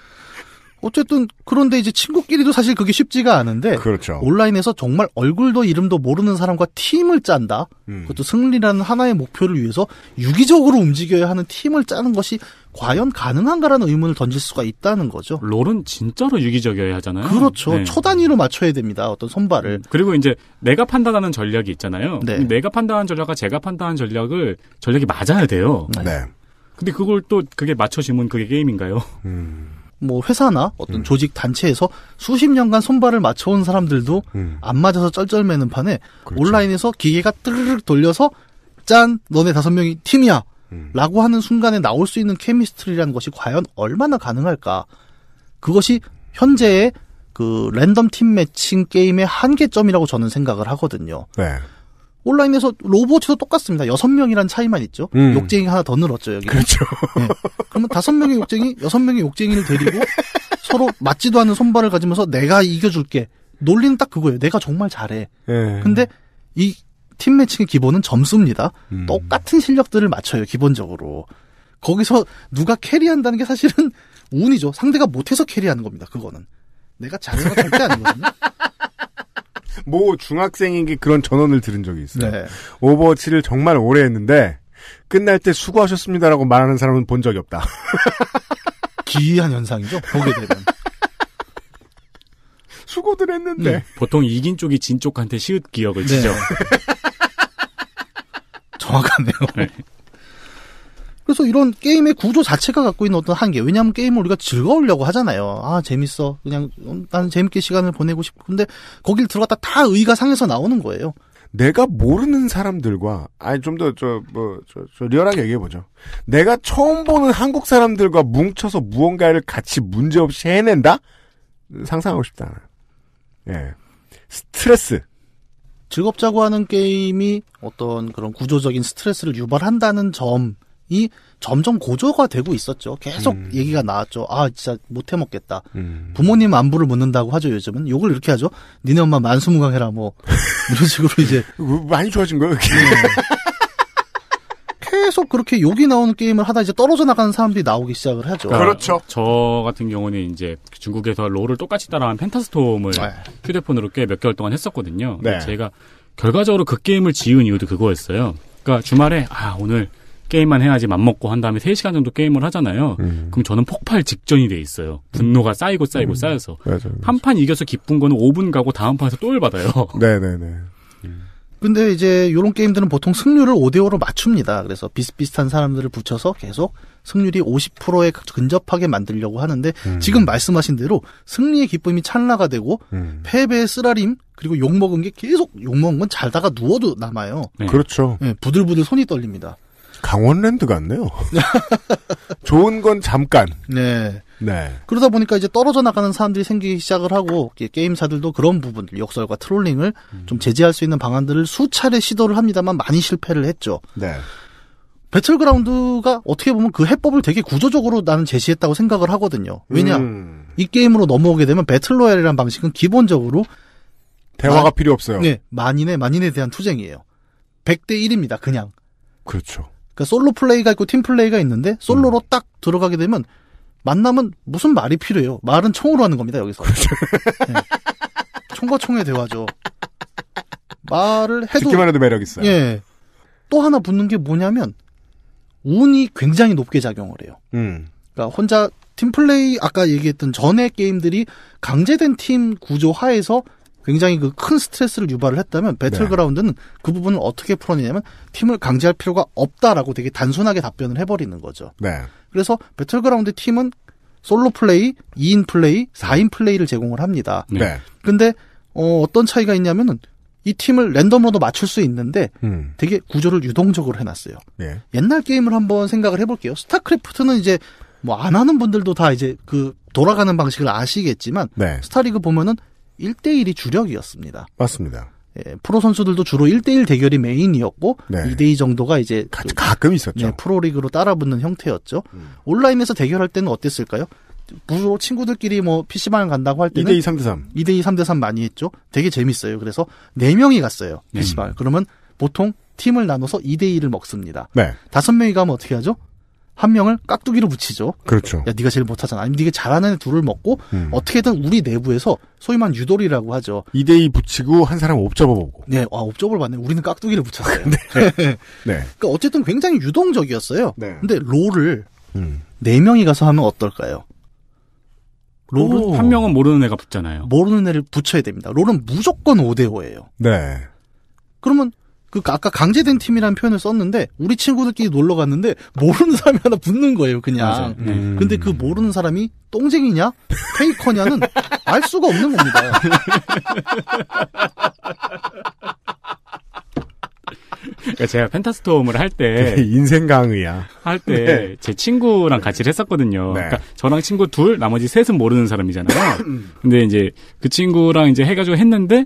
Speaker 4: 어쨌든 그런데 이제 친구끼리도 사실 그게 쉽지가 않은데
Speaker 2: 그렇죠.
Speaker 4: 온라인에서 정말 얼굴도 이름도 모르는 사람과 팀을 짠다.
Speaker 2: 음.
Speaker 4: 그것도 승리라는 하나의 목표를 위해서 유기적으로 움직여야 하는 팀을 짜는 것이 과연 가능한가라는 의문을 던질 수가 있다는 거죠.
Speaker 3: 롤은 진짜로 유기적이어야 하잖아요.
Speaker 4: 그렇죠.
Speaker 3: 네.
Speaker 4: 초 단위로 맞춰야 됩니다. 어떤 손발을.
Speaker 3: 그리고 이제 내가 판단하는 전략이 있잖아요.
Speaker 4: 네.
Speaker 3: 내가 판단한 전략과 제가 판단한 전략을 전략이 맞아야 돼요.
Speaker 2: 네.
Speaker 3: 근데 그걸 또 그게 맞춰지면 그게 게임인가요?
Speaker 2: 음.
Speaker 4: 뭐 회사나 어떤 조직 단체에서 수십 년간 손발을 맞춰온 사람들도
Speaker 2: 음.
Speaker 4: 안 맞아서 쩔쩔매는 판에
Speaker 2: 그렇죠.
Speaker 4: 온라인에서 기계가 뜨르륵 돌려서 짠 너네 다섯 명이 팀이야
Speaker 2: 음.
Speaker 4: 라고 하는 순간에 나올 수 있는 케미스트리라는 것이 과연 얼마나 가능할까 그것이 현재의 그 랜덤 팀 매칭 게임의 한계점이라고 저는 생각을 하거든요
Speaker 2: 네.
Speaker 4: 온라인에서 로봇도 똑같습니다 여섯 명이란 차이만 있죠
Speaker 2: 음.
Speaker 4: 욕쟁이 하나 더 늘었죠 여기
Speaker 2: 그렇죠.
Speaker 4: 그러면 다섯 명의 욕쟁이, 여섯 명의 욕쟁이를 데리고 서로 맞지도 않는 손발을 가지면서 내가 이겨줄게. 논리는 딱 그거예요. 내가 정말 잘해.
Speaker 2: 예.
Speaker 4: 근데 이 팀 matching의 기본은 점수입니다.
Speaker 2: 음.
Speaker 4: 똑같은 실력들을 맞춰요, 기본적으로. 거기서 누가 carry한다는 게 사실은 운이죠. 상대가 못해서 carry하는 겁니다, 그거는. 내가 잘해서 절대 아니거든요.
Speaker 2: 모 중학생에게 그런 전언을 들은 적이 있어요.
Speaker 4: 네.
Speaker 2: 오버워치를 정말 오래 했는데 끝날 때 수고하셨습니다라고 말하는 사람은 본 적이 없다.
Speaker 4: 기이한 현상이죠, 보게 되면.
Speaker 2: 수고들 했는데.
Speaker 4: 네.
Speaker 3: 보통 이긴 쪽이 진 쪽한테 시읒 기억을
Speaker 4: 네.
Speaker 3: 치죠.
Speaker 4: 정확하네요.
Speaker 3: 네.
Speaker 4: 그래서 이런 게임의 구조 자체가 갖고 있는 어떤 한계. 왜냐하면 게임을 우리가 즐거우려고 하잖아요. 아, 재밌어. 그냥, 음, 나는 재밌게 시간을 보내고 싶고. 근데 거길 들어갔다 다 의가 상해서 나오는 거예요.
Speaker 2: 내가 모르는 사람들과 아니 좀 더 저 뭐 저 저 리얼하게 얘기해 보죠. 내가 처음 보는 한국 사람들과 뭉쳐서 무언가를 같이 문제 없이 해낸다? 상상하고 싶다. 예. 스트레스.
Speaker 4: 즐겁자고 하는 게임이 어떤 그런 구조적인 스트레스를 유발한다는 점이 점점 고조가 되고 있었죠. 계속
Speaker 2: 음.
Speaker 4: 얘기가 나왔죠. 아, 진짜 못해 먹겠다.
Speaker 2: 음.
Speaker 4: 부모님 안부를 묻는다고 하죠, 요즘은. 욕을 이렇게 하죠. 니네 엄마 만수무강해라, 뭐. 이런 식으로 이제
Speaker 2: 많이 좋아진 거예요. 그게?
Speaker 4: 계속 그렇게 욕이 나오는 게임을 하다 이제 떨어져 나가는 사람들이 나오기 시작을 하죠.
Speaker 2: 그렇죠.
Speaker 3: 저 같은 경우는 이제 중국에서 롤을 똑같이 따라한 펜타스톰을
Speaker 4: 네.
Speaker 3: 휴대폰으로 꽤 몇 개월 동안 했었거든요.
Speaker 2: 네.
Speaker 3: 제가 결과적으로 그 게임을 지은 이유도 그거였어요. 그러니까 주말에 아 오늘 게임만 해야지 맘먹고 한 다음에 3시간 정도 게임을 하잖아요.
Speaker 2: 음.
Speaker 3: 그럼 저는 폭발 직전이 돼 있어요. 분노가 쌓이고 쌓이고 쌓여서.
Speaker 2: 맞아요.
Speaker 3: 한판 이겨서 기쁜 거는 5분 가고 다음 판에서 또 열받아요.
Speaker 2: 네네네.
Speaker 4: 근데 이제 이런 게임들은 보통 승률을 5대5로 맞춥니다. 그래서 비슷비슷한 사람들을 붙여서 계속 승률이 50%에 근접하게 만들려고 하는데
Speaker 2: 음.
Speaker 4: 지금 말씀하신 대로 승리의 기쁨이 찰나가 되고
Speaker 2: 음.
Speaker 4: 패배의 쓰라림 그리고 욕 먹은 게 계속 욕 먹은 건 잘다가 누워도 남아요.
Speaker 3: 네.
Speaker 2: 그렇죠.
Speaker 4: 예, 부들부들 손이 떨립니다.
Speaker 2: 강원랜드 같네요. 좋은 건 잠깐.
Speaker 4: 네.
Speaker 2: 네.
Speaker 4: 그러다 보니까 이제 떨어져 나가는 사람들이 생기기 시작을 하고 게- 게임사들도 그런 부분들 역설과 트롤링을 좀 제재할 수 있는 방안들을 수차례 시도를 합니다만 많이 실패를 했죠.
Speaker 2: 네.
Speaker 4: 배틀그라운드가 어떻게 보면 그 해법을 되게 구조적으로 나는 제시했다고 생각을 하거든요. 왜냐
Speaker 2: 음.
Speaker 4: 이 게임으로 넘어오게 되면 battle royale이라는 방식은 기본적으로
Speaker 2: 대화가
Speaker 4: 마-
Speaker 2: 필요 없어요.
Speaker 4: 네 만인의 만인에 대한 투쟁이에요. 100대 1입니다. 그냥.
Speaker 2: 그렇죠.
Speaker 4: 그러니까 솔로 플레이가 있고 팀 플레이가 있는데 솔로로
Speaker 2: 음.
Speaker 4: 딱 들어가게 되면 만나면 무슨 말이 필요해요. 말은 총으로 하는 겁니다. 여기서. 네. 총과 총의 대화죠. 말을 해도
Speaker 2: 듣기만 해도 매력 있어요.
Speaker 4: 예. 또 하나 붙는 게 뭐냐면 운이 굉장히 높게 작용을 해요.
Speaker 2: 음.
Speaker 4: 그러니까 혼자 팀플레이 아까 얘기했던 전의 게임들이 강제된 팀 구조 하에서 굉장히 그 큰 스트레스를 유발을 했다면 배틀그라운드는 그 부분을 어떻게 풀어내냐면 팀을 강제할 필요가 없다라고 되게 단순하게 답변을 해버리는 거죠.
Speaker 2: 네.
Speaker 4: 그래서 배틀그라운드 팀은 솔로 플레이, 2인 플레이, 4인 플레이를 제공을 합니다.
Speaker 3: 네.
Speaker 2: 네.
Speaker 4: 근데 어, 어떤 차이가 있냐면은 이 팀을 랜덤으로도 맞출 수 있는데
Speaker 2: 음.
Speaker 4: 되게 구조를 유동적으로 해놨어요.
Speaker 2: 예.
Speaker 4: 옛날 게임을 한번 생각을 해볼게요. 스타크래프트는 이제 뭐 안 하는 분들도 다 이제 그 돌아가는 방식을 아시겠지만
Speaker 2: 네.
Speaker 4: 스타리그 보면은 1대1이 주력이었습니다.
Speaker 2: 맞습니다.
Speaker 4: 예, 프로 선수들도 주로 1대1 대결이 메인이었고
Speaker 2: 네.
Speaker 4: 2대2 정도가 이제
Speaker 2: 가,
Speaker 4: 그,
Speaker 2: 가끔 있었죠.
Speaker 4: 네, 프로리그로 따라붙는 형태였죠.
Speaker 2: 음.
Speaker 4: 온라인에서 대결할 때는 어땠을까요? 무로 친구들끼리 뭐 PC방을 간다고 할 때는
Speaker 2: 2대2, 3대3.
Speaker 4: 2대2, 3대3 많이 했죠. 되게 재밌어요. 그래서 4명이 갔어요.
Speaker 3: 네.
Speaker 4: PC방. 그러면 보통 팀을 나눠서 2대2를 먹습니다.
Speaker 2: 네.
Speaker 4: 다섯 명이 가면 어떻게 하죠? 한 명을 깍두기로 붙이죠.
Speaker 2: 그렇죠.
Speaker 4: 야, 네가 제일 못하잖아. 아니면 네가 잘하는 애 둘을 먹고
Speaker 2: 음.
Speaker 4: 어떻게든 우리 내부에서 소위 말하는 유돌이라고 하죠.
Speaker 2: 2대2 붙이고 한 사람 옵잡아보고.
Speaker 4: 네, 와, 옵적을 받네. 우리는 깍두기를 붙였어요.
Speaker 2: 네.
Speaker 4: 그러니까 어쨌든 굉장히 유동적이었어요.
Speaker 2: 네.
Speaker 4: 근데 롤을
Speaker 2: 음.
Speaker 4: 네 명이 가서 하면 어떨까요? 롤은
Speaker 2: 오.
Speaker 3: 한 명은 모르는 애가 붙잖아요.
Speaker 4: 모르는 애를 붙여야 됩니다. 롤은 무조건 5대5예요.
Speaker 2: 네.
Speaker 4: 그러면 그 아까 강제된 팀이라는 표현을 썼는데 우리 친구들끼리 놀러 갔는데 모르는 사람이 하나 붙는 거예요, 그냥.
Speaker 3: 네.
Speaker 2: 음.
Speaker 4: 근데 그 모르는 사람이 똥쟁이냐 페이커냐는 알 수가 없는 겁니다.
Speaker 3: 그러니까 제가 펜타스톰을 할 때,
Speaker 2: 인생 강의야.
Speaker 3: 할 때, 제 친구랑 같이 했었거든요.
Speaker 2: 네.
Speaker 3: 그러니까 저랑 친구 둘, 나머지 셋은 모르는 사람이잖아요. 근데 이제 그 친구랑 이제 해가지고 했는데,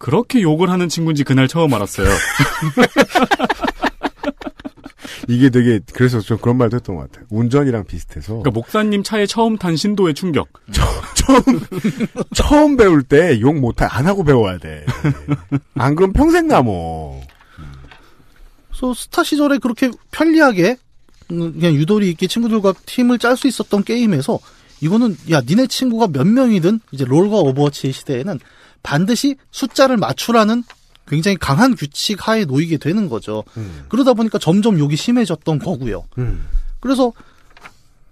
Speaker 3: 그렇게 욕을 하는 친구인지 그날 처음 알았어요.
Speaker 2: 이게 되게 그래서 좀 그런 말도 했던 것 같아요. 운전이랑 비슷해서
Speaker 3: 그러니까 목사님 차에 처음 탄 신도의 충격.
Speaker 2: 처음 처음 배울 때 욕 못해 안 하고 배워야 돼. 안 그럼 평생 남어.
Speaker 4: 그래서 스타 시절에 그렇게 편리하게 음, 그냥 유도리 있게 친구들과 팀을 짤 수 있었던 게임에서 이거는 야 니네 친구가 몇 명이든 이제 롤과 오버워치 시대에는 반드시 숫자를 맞추라는 굉장히 강한 규칙 하에 놓이게 되는 거죠.
Speaker 2: 음.
Speaker 4: 그러다 보니까 점점 욕이 심해졌던 거고요.
Speaker 2: 음.
Speaker 4: 그래서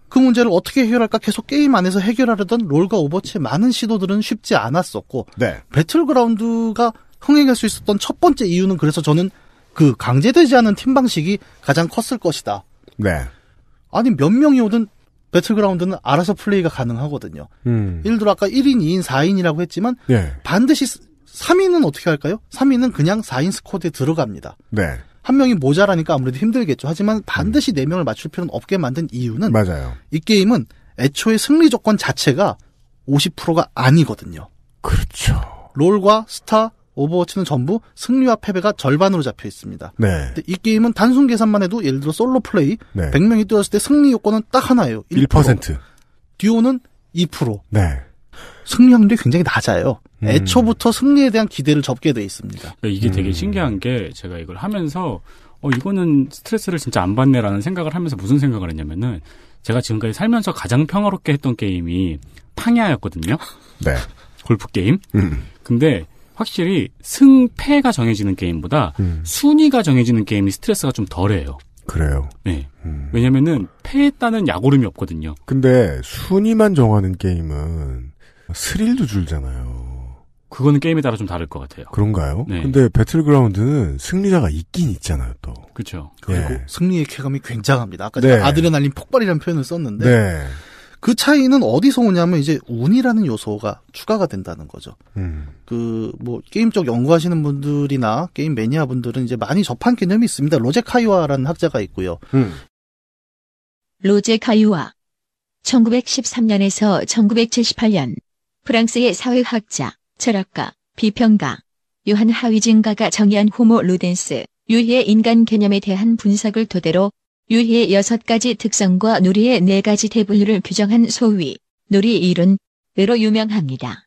Speaker 4: 그 문제를 어떻게 해결할까 계속 게임 안에서 해결하려던 롤과 오버워치의 많은 시도들은 쉽지 않았었고
Speaker 2: 네.
Speaker 4: 배틀그라운드가 흥행할 수 있었던 첫 번째 이유는 그래서 저는 그 강제되지 않은 팀 방식이 가장 컸을 것이다.
Speaker 2: 네.
Speaker 4: 아니 몇 명이 오든 배틀그라운드는 알아서 플레이가 가능하거든요.
Speaker 2: 음.
Speaker 4: 예를 들어 아까 1인, 2인, 4인이라고 했지만
Speaker 2: 예.
Speaker 4: 반드시 3인은 어떻게 할까요? 3인은 그냥 4인 스쿼드에 들어갑니다.
Speaker 2: 네.
Speaker 4: 한 명이 모자라니까 아무래도 힘들겠죠. 하지만 반드시 4명을 맞출 필요는 없게 만든 이유는
Speaker 2: 맞아요.
Speaker 4: 이 게임은 애초에 승리 조건 자체가 50%가 아니거든요.
Speaker 2: 그렇죠.
Speaker 4: 롤과 스타, 오버워치는 전부 승리와 패배가 절반으로 잡혀 있습니다.
Speaker 2: 네.
Speaker 4: 근데 이 게임은 단순 계산만 해도 예를 들어 솔로 플레이
Speaker 2: 네.
Speaker 4: 100명이 뛰었을 때 승리 요건은 딱 하나예요. 1%.
Speaker 2: 1%.
Speaker 4: 듀오는 2%.
Speaker 2: 네.
Speaker 4: 승리 확률이 굉장히 낮아요.
Speaker 2: 음.
Speaker 4: 애초부터 승리에 대한 기대를 접게 돼 있습니다.
Speaker 3: 그러니까 이게 되게
Speaker 2: 음.
Speaker 3: 신기한 게 제가 이걸 하면서 어 이거는 스트레스를 진짜 안 받네라는 생각을 하면서 무슨 생각을 했냐면은 제가 지금까지 살면서 가장 평화롭게 했던 게임이 팡야였거든요.
Speaker 2: 네.
Speaker 3: 골프 게임.
Speaker 2: 음.
Speaker 3: 근데 확실히 승패가 정해지는 게임보다
Speaker 2: 음.
Speaker 3: 순위가 정해지는 게임이 스트레스가 좀 덜해요.
Speaker 2: 그래요.
Speaker 3: 네.
Speaker 2: 음.
Speaker 3: 왜냐면은 패했다는 약오름이 없거든요.
Speaker 2: 근데 순위만 정하는 게임은 스릴도 줄잖아요.
Speaker 3: 그거는 게임에 따라 좀 다를 것 같아요.
Speaker 2: 그런가요?
Speaker 3: 네.
Speaker 2: 근데 배틀그라운드는 승리자가 있긴 있잖아요, 또.
Speaker 3: 그렇죠.
Speaker 4: 그리고
Speaker 2: 예.
Speaker 4: 승리의 쾌감이 굉장합니다. 아까
Speaker 2: 네.
Speaker 4: 아드레날린 폭발이라는 표현을 썼는데
Speaker 2: 네.
Speaker 4: 그 차이는 어디서 오냐면 이제 운이라는 요소가 추가가 된다는 거죠.
Speaker 2: 음.
Speaker 4: 그뭐 게임 쪽 연구하시는 분들이나 게임 매니아 분들은 이제 많이 접한 개념이 있습니다. 로제 카이와라는 학자가 있고요.
Speaker 2: 음.
Speaker 1: 로제 카유와 1913년에서 1978년 프랑스의 사회학자, 철학가, 비평가 요한 하위진가가 정의한 호모 루덴스 유희의 인간 개념에 대한 분석을 토대로 유희의 여섯 가지 특성과 누리의 네 가지 대분류를 규정한 소위 누리 이론 으로 유명합니다.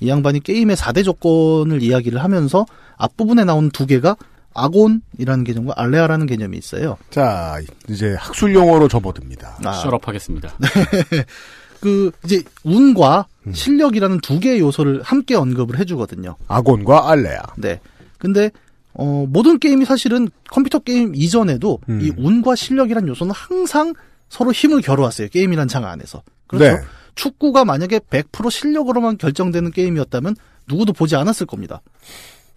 Speaker 4: 이 양반이 게임의 4대 조건을 이야기를 하면서 앞부분에 나온 두 개가 아곤이라는 개념과 알레아라는 개념이 있어요.
Speaker 2: 자, 이제 학술 용어로 접어듭니다.
Speaker 4: 아,
Speaker 3: 셔럽하겠습니다.
Speaker 4: 그 이제 운과
Speaker 2: 음.
Speaker 4: 실력이라는 두 개의 요소를 함께 언급을 해주거든요.
Speaker 2: 아곤과 알레아.
Speaker 4: 네. 근데 어, 모든 게임이 사실은 컴퓨터 게임 이전에도
Speaker 2: 음.
Speaker 4: 이 운과 실력이란 요소는 항상 서로 힘을 겨루었어요. 게임이란 장 안에서. 그렇죠.
Speaker 2: 네.
Speaker 4: 축구가 만약에 100% 실력으로만 결정되는 게임이었다면 누구도 보지 않았을 겁니다.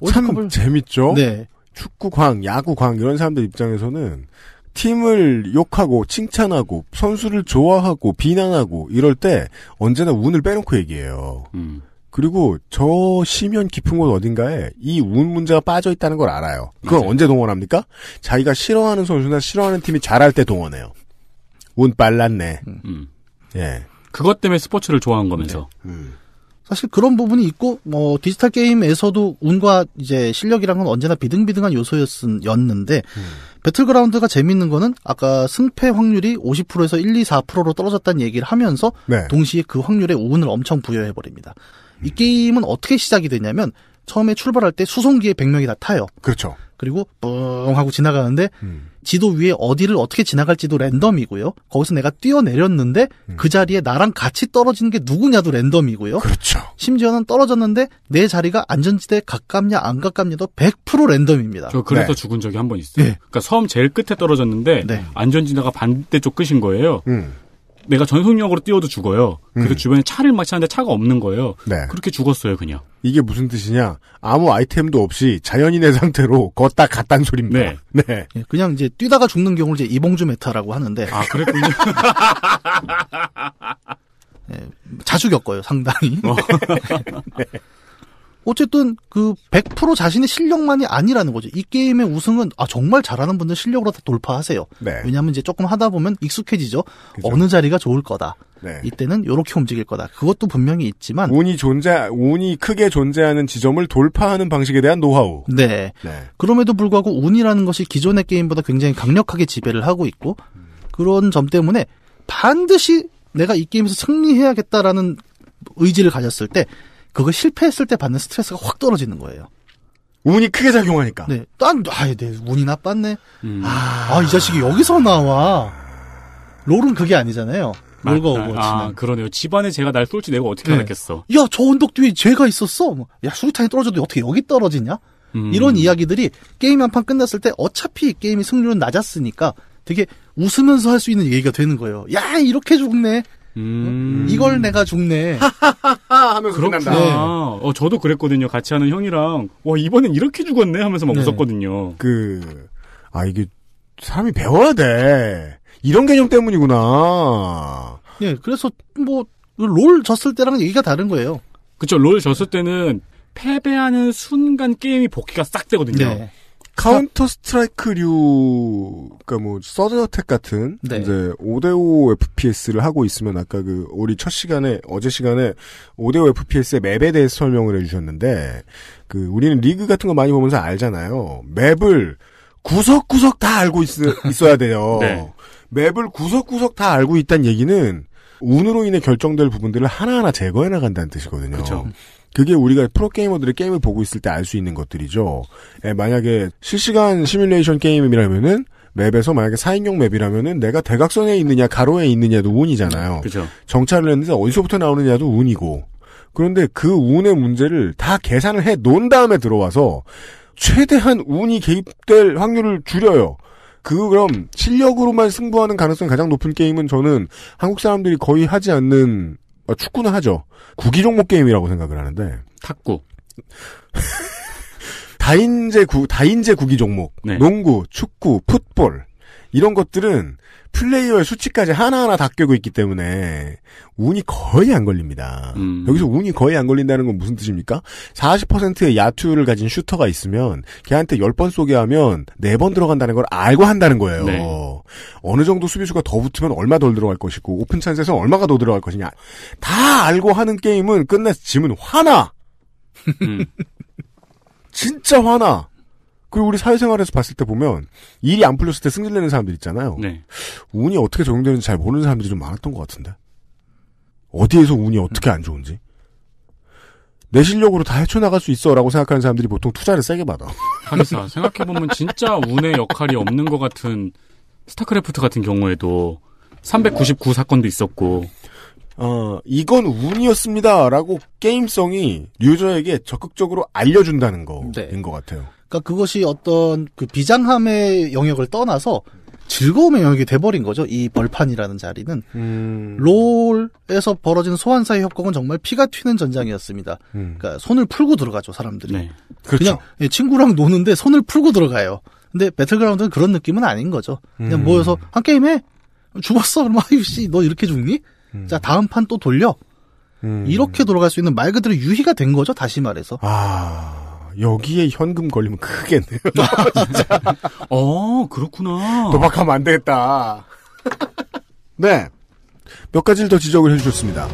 Speaker 2: 참
Speaker 4: 월드컵을
Speaker 2: 재밌죠?
Speaker 4: 네.
Speaker 2: 축구광, 야구광 이런 사람들 입장에서는 팀을 욕하고 칭찬하고 선수를 좋아하고 비난하고 이럴 때 언제나 운을 빼놓고 얘기해요.
Speaker 3: 음.
Speaker 2: 그리고 저 심연 깊은 곳 어딘가에 이 운 문제가 빠져 있다는 걸 알아요. 그걸
Speaker 3: 맞아요.
Speaker 2: 언제 동원합니까? 자기가 싫어하는 선수나 싫어하는 팀이 잘할 때 동원해요. 운 빨랐네.
Speaker 3: 음.
Speaker 2: 예.
Speaker 3: 그것 때문에 스포츠를 좋아한 거면서.
Speaker 2: 음.
Speaker 4: 사실 그런 부분이 있고 뭐 디지털 게임에서도 운과 이제 실력이란 건 언제나 비등비등한 요소였는데 배틀그라운드가 재밌는 거는 아까 승패 확률이 50%에서 1, 2, 4%로 떨어졌다는 얘기를 하면서
Speaker 2: 네.
Speaker 4: 동시에 그 확률에 운을 엄청 부여해 버립니다. 이 게임은 어떻게 시작이 되냐면 처음에 출발할 때 수송기에 100명이 다 타요.
Speaker 2: 그렇죠.
Speaker 4: 그리고 뿡 하고 지나가는데
Speaker 2: 음.
Speaker 4: 지도 위에 어디를 어떻게 지나갈지도 랜덤이고요. 거기서 내가 뛰어내렸는데 그 자리에 나랑 같이 떨어지는 게 누구냐도 랜덤이고요.
Speaker 2: 그렇죠.
Speaker 4: 심지어는 떨어졌는데 내 자리가 안전지대에 가깝냐 안 가깝냐도 100% 랜덤입니다.
Speaker 3: 저 그래서
Speaker 2: 네.
Speaker 3: 죽은 적이 한 번 있어요.
Speaker 4: 네.
Speaker 3: 그러니까 섬 제일 끝에 떨어졌는데
Speaker 4: 네.
Speaker 3: 안전지대가 반대쪽 끝인 거예요.
Speaker 2: 음.
Speaker 3: 내가 전속력으로 뛰어도 죽어요. 그래서
Speaker 2: 음.
Speaker 3: 주변에 차를 막 차는데 차가 없는 거예요.
Speaker 2: 네.
Speaker 3: 그렇게 죽었어요, 그냥.
Speaker 2: 이게 무슨 뜻이냐? 아무 아이템도 없이 자연인의 상태로 걷다 갔단 소리입니다.
Speaker 3: 네.
Speaker 2: 네.
Speaker 4: 예, 그냥 이제 뛰다가 죽는 경우를 이제 이봉주 메타라고 하는데
Speaker 3: 아, 그랬군요.
Speaker 4: 자주 겪어요, 상당히.
Speaker 3: 어.
Speaker 4: 어쨌든 그 100% 자신의 실력만이 아니라는 거죠. 이 게임의 우승은 아 정말 잘하는 분들 실력으로 다 돌파하세요.
Speaker 2: 네.
Speaker 4: 왜냐하면 이제 조금 하다 보면 익숙해지죠.
Speaker 2: 그죠.
Speaker 4: 어느 자리가 좋을 거다.
Speaker 2: 네.
Speaker 4: 이때는 이렇게 움직일 거다. 그것도 분명히 있지만
Speaker 2: 운이 존재, 운이 크게 존재하는 지점을 돌파하는 방식에 대한 노하우.
Speaker 4: 네.
Speaker 2: 네.
Speaker 4: 그럼에도 불구하고 운이라는 것이 기존의 게임보다 굉장히 강력하게 지배를 하고 있고 그런 점 때문에 반드시 내가 이 게임에서 승리해야겠다라는 의지를 가졌을 때 그거 실패했을 때 받는 스트레스가 확 떨어지는 거예요.
Speaker 2: 운이 크게 작용하니까.
Speaker 4: 네. 딴, 아, 내 운이 나빴네.
Speaker 3: 음.
Speaker 4: 아, 이 자식이 여기서 나와. 롤은 그게 아니잖아요. 롤과
Speaker 3: 아,
Speaker 4: 오버워치는.
Speaker 3: 아, 그러네요. 집 안에 쟤가 날 쏠지 내가 어떻게
Speaker 4: 네.
Speaker 3: 알았겠어.
Speaker 4: 야, 저 언덕 뒤에 쟤가 있었어. 뭐, 야, 수류탄이 떨어져도 어떻게 여기 떨어지냐?
Speaker 3: 음.
Speaker 4: 이런 이야기들이 게임 한 판 끝났을 때 어차피 게임의 승률은 낮았으니까 되게 웃으면서 할 수 있는 얘기가 되는 거예요. 야, 이렇게 죽네.
Speaker 3: 음.
Speaker 4: 이걸 내가 죽네.
Speaker 2: 하 하면서
Speaker 3: 그렇구나.
Speaker 2: 끝난다.
Speaker 4: 네.
Speaker 3: 어, 저도 그랬거든요. 같이 하는 형이랑, 와, 이번엔 이렇게 죽었네 하면서 막
Speaker 4: 네.
Speaker 3: 웃었거든요.
Speaker 2: 그, 아, 이게, 사람이 배워야 돼. 이런 개념 때문이구나.
Speaker 4: 예, 그래서 뭐, 롤 졌을 때랑 얘기가 다른 거예요.
Speaker 3: 그쵸, 롤 졌을 때는 패배하는 순간 게임이 복기가 싹 되거든요.
Speaker 4: 네.
Speaker 2: 카운터 스트라이크류, 그니까 뭐, 서든 어택 같은,
Speaker 4: 네.
Speaker 2: 이제, 5대5 FPS를 하고 있으면, 아까 그, 우리 첫 시간에, 어제 시간에, 5대5 FPS의 맵에 대해서 설명을 해주셨는데, 그, 우리는 리그 같은 거 많이 보면서 알잖아요. 맵을 구석구석 다 알고 있, 어야 돼요.
Speaker 3: 네.
Speaker 2: 맵을 구석구석 다 알고 있다는 얘기는, 운으로 인해 결정될 부분들을 하나하나 제거해 나간다는 뜻이거든요.
Speaker 3: 그쵸.
Speaker 2: 그게 우리가 프로게이머들이 게임을 보고 있을 때 알 수 있는 것들이죠. 예, 만약에 실시간 시뮬레이션 게임이라면은 맵에서 만약에 4인용 맵이라면은 내가 대각선에 있느냐 가로에 있느냐도 운이잖아요.
Speaker 3: 그죠.
Speaker 2: 정찰을 했는데 어디서부터 나오느냐도 운이고. 그런데 그 운의 문제를 다 계산을 해 놓은 다음에 들어와서 최대한 운이 개입될 확률을 줄여요. 그 그럼 실력으로만 승부하는 가능성이 가장 높은 게임은 저는 한국 사람들이 거의 하지 않는 어, 축구는 하죠. 구기 종목 게임이라고 생각을 하는데
Speaker 3: 탁구.
Speaker 2: 다인제 구 다인제 구기 종목,
Speaker 3: 네.
Speaker 2: 농구, 축구, 풋볼 이런 것들은 플레이어의 수치까지 하나하나 다 꿰고 있기 때문에 운이 거의 안 걸립니다.
Speaker 3: 음.
Speaker 2: 여기서 운이 거의 안 걸린다는 건 무슨 뜻입니까? 40%의 야투를 가진 슈터가 있으면 걔한테 10번 쏘게 하면 4번 들어간다는 걸 알고 한다는 거예요.
Speaker 3: 네.
Speaker 2: 어느 정도 수비수가 더 붙으면 얼마 덜 들어갈 것이고 오픈 찬스에서 얼마가 더 들어갈 것이냐 다 알고 하는 게임은 끝내서 지면 화나.
Speaker 3: 음.
Speaker 2: 진짜 화나. 그리고 우리 사회생활에서 봤을 때 보면 일이 안 풀렸을 때 승질내는 사람들 있잖아요.
Speaker 3: 네.
Speaker 2: 운이 어떻게 적용되는지 잘 모르는 사람들이 좀 많았던 것 같은데. 어디에서 운이 어떻게 안 좋은지. 내 실력으로 다 헤쳐나갈 수 있어라고 생각하는 사람들이 보통 투자를 세게 받아.
Speaker 3: 하기사 생각해보면 진짜 운의 역할이 없는 것 같은 스타크래프트 같은 경우에도 399 사건도 있었고
Speaker 2: 어, 이건 운이었습니다라고 게임성이 유저에게 적극적으로 알려준다는 거인
Speaker 4: 네.
Speaker 2: 것 같아요.
Speaker 4: 그러니까 그것이 어떤 그 비장함의 영역을 떠나서 즐거움의 영역이 돼버린 거죠. 이 벌판이라는 자리는
Speaker 2: 음,
Speaker 4: 롤에서 벌어진 소환사의 협곡은 정말 피가 튀는 전장이었습니다.
Speaker 2: 음,
Speaker 4: 그러니까 손을 풀고 들어가죠 사람들이.
Speaker 3: 네.
Speaker 2: 그렇죠.
Speaker 4: 그냥 예, 친구랑 노는데 손을 풀고 들어가요. 근데 배틀그라운드는 그런 느낌은 아닌 거죠. 그냥
Speaker 2: 음.
Speaker 4: 모여서 한 게임 해. 죽었어. 그럼 아유 씨 너 이렇게 죽니?
Speaker 2: 음.
Speaker 4: 자 다음 판 또 돌려.
Speaker 2: 음.
Speaker 4: 이렇게 돌아갈 수 있는 말 그대로 유희가 된 거죠. 다시 말해서.
Speaker 2: 아, 여기에 현금 걸리면 크겠네요.
Speaker 3: 어 그렇구나.
Speaker 2: 도박하면 안 되겠다. 네. 몇 가지를 더 지적을 해주셨습니다.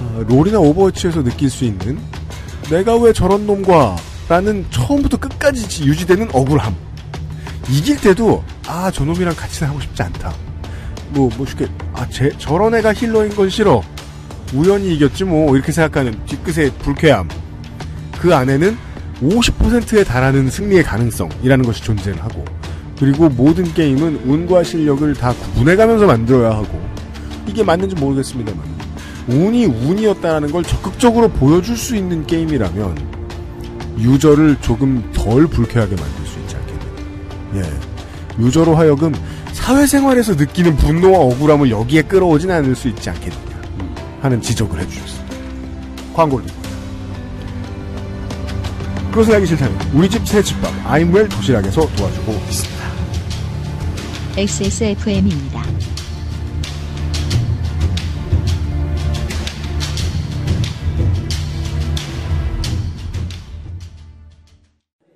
Speaker 2: 어, 롤이나 오버워치에서 느낄 수 있는 내가 왜 저런 놈과 라는 처음부터 끝까지 지- 유지되는 억울함. 이길 때도 아 저놈이랑 같이 하고 싶지 않다. 뭐, 뭐 쉽게 아 제, 저런 애가 healer인 건 싫어. 우연히 이겼지 뭐 이렇게 생각하는 뒤끝의 불쾌함. 그 안에는 50%에 달하는 승리의 가능성이라는 것이 존재를 하고 그리고 모든 게임은 운과 실력을 다 구분해가면서 만들어야 하고 이게 맞는지 모르겠습니다만 운이 운이었다라는 걸 적극적으로 보여줄 수 있는 게임이라면 유저를 조금 덜 불쾌하게 만들 수 있지 않겠냐. 예. 유저로 하여금 사회생활에서 느끼는 분노와 억울함을 여기에 끌어오진 않을 수 있지 않겠느냐 하는 지적을 해주셨습니다. 듣고 그것을 알기 싫다면 우리 집 새 집밥 아임웰 도시락에서 도와주고 있습니다.
Speaker 1: XSFM입니다.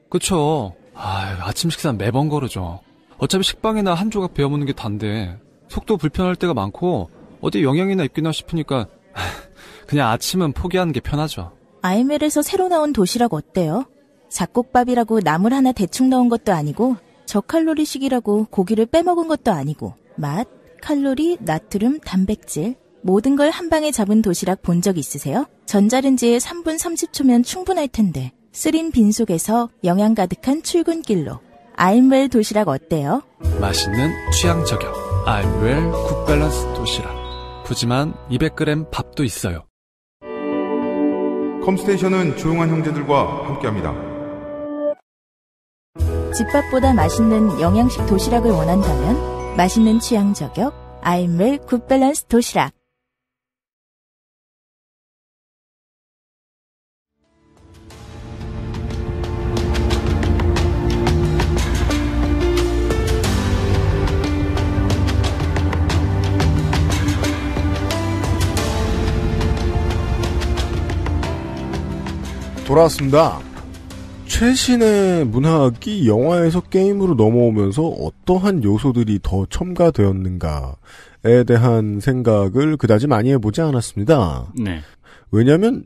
Speaker 9: 그쵸. 아, 아침 식사 매번 거르죠. 어차피 식빵이나 한 조각 베어 먹는 게 단데 속도 불편할 때가 많고 어디 영양이나 있구나 싶으니까 그냥 아침은 포기하는 게 편하죠.
Speaker 7: 아이멜에서 새로 나온 도시락 어때요? 잡곡밥이라고 나물 하나 대충 넣은 것도 아니고 저칼로리식이라고 고기를 빼먹은 것도 아니고 맛, 칼로리, 나트륨, 단백질 모든 걸 한 방에 잡은 도시락 본 적 있으세요? 전자레인지에 3분 30초면 충분할 텐데 쓰린 빈속에서 영양 가득한 출근길로 아임웰 도시락 어때요?
Speaker 9: 맛있는 취향 저격. 아임웰 굿밸런스 도시락. 푸짐한 200g 밥도 있어요.
Speaker 10: 컴스테이션은 조용한 형제들과 함께합니다.
Speaker 7: 집밥보다 맛있는 영양식 도시락을 원한다면 맛있는 취향 저격 아임웰 굿밸런스 도시락
Speaker 2: 돌아왔습니다. 최신의 문학이 영화에서 게임으로 넘어오면서 어떠한 요소들이 더 첨가되었는가에 대한 생각을 그다지 많이 해보지 않았습니다.
Speaker 3: 네.
Speaker 2: 왜냐하면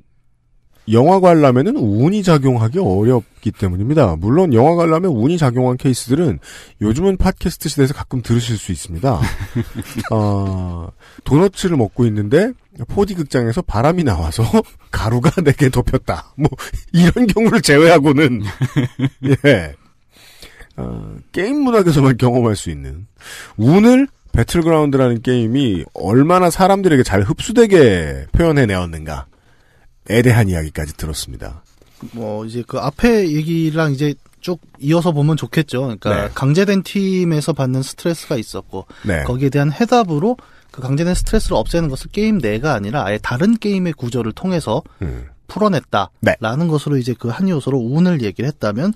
Speaker 2: 영화 관람에는 운이 작용하기 어렵기 때문입니다. 물론 영화 관람에 운이 작용한 케이스들은 요즘은 팟캐스트 시대에서 가끔 들으실 수 있습니다. 어, 도너츠를 먹고 있는데 4D 극장에서 바람이 나와서 가루가 내게 덮였다. 뭐 이런 경우를 제외하고는 예. 어, 게임 문학에서만 경험할 수 있는 운을 배틀그라운드라는 게임이 얼마나 사람들에게 잘 흡수되게 표현해내었는가 에 대한 이야기까지 들었습니다.
Speaker 4: 뭐 이제 그 앞에 얘기랑 이제 쭉 이어서 보면 좋겠죠. 그러니까
Speaker 2: 네.
Speaker 4: 강제된 팀에서 받는 스트레스가 있었고
Speaker 2: 네.
Speaker 4: 거기에 대한 해답으로 그 강제된 스트레스를 없애는 것을 게임 내가 아니라 아예 다른 게임의 구조를 통해서
Speaker 2: 음.
Speaker 4: 풀어냈다라는 것으로 이제 그 한 요소로 운을 얘기를 했다면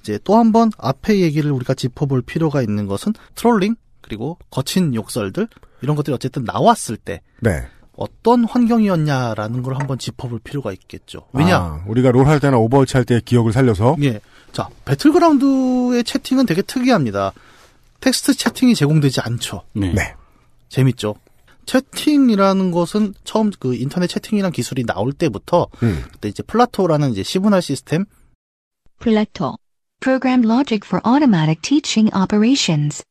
Speaker 4: 이제 또 한 번 앞에 얘기를 우리가 짚어볼 필요가 있는 것은 trolling 그리고 거친 욕설들 이런 것들이 어쨌든 나왔을 때
Speaker 2: 네.
Speaker 4: 어떤 환경이었냐라는 걸 한번 짚어볼 필요가 있겠죠. 왜냐?
Speaker 2: 아, 우리가 롤 할 때나 오버워치 할 때 기억을 살려서
Speaker 4: 예. 자, 배틀그라운드의 채팅은 되게 특이합니다. 텍스트 채팅이 제공되지 않죠.
Speaker 3: 네.
Speaker 2: 네.
Speaker 4: 재밌죠. 채팅이라는 것은 처음 그 인터넷 채팅이란 기술이 나올 때부터
Speaker 2: 음.
Speaker 4: 그때 이제 플라토라는 이제 시분할 시스템
Speaker 1: 플라토.
Speaker 11: Program Logic for Automatic Teaching Operations.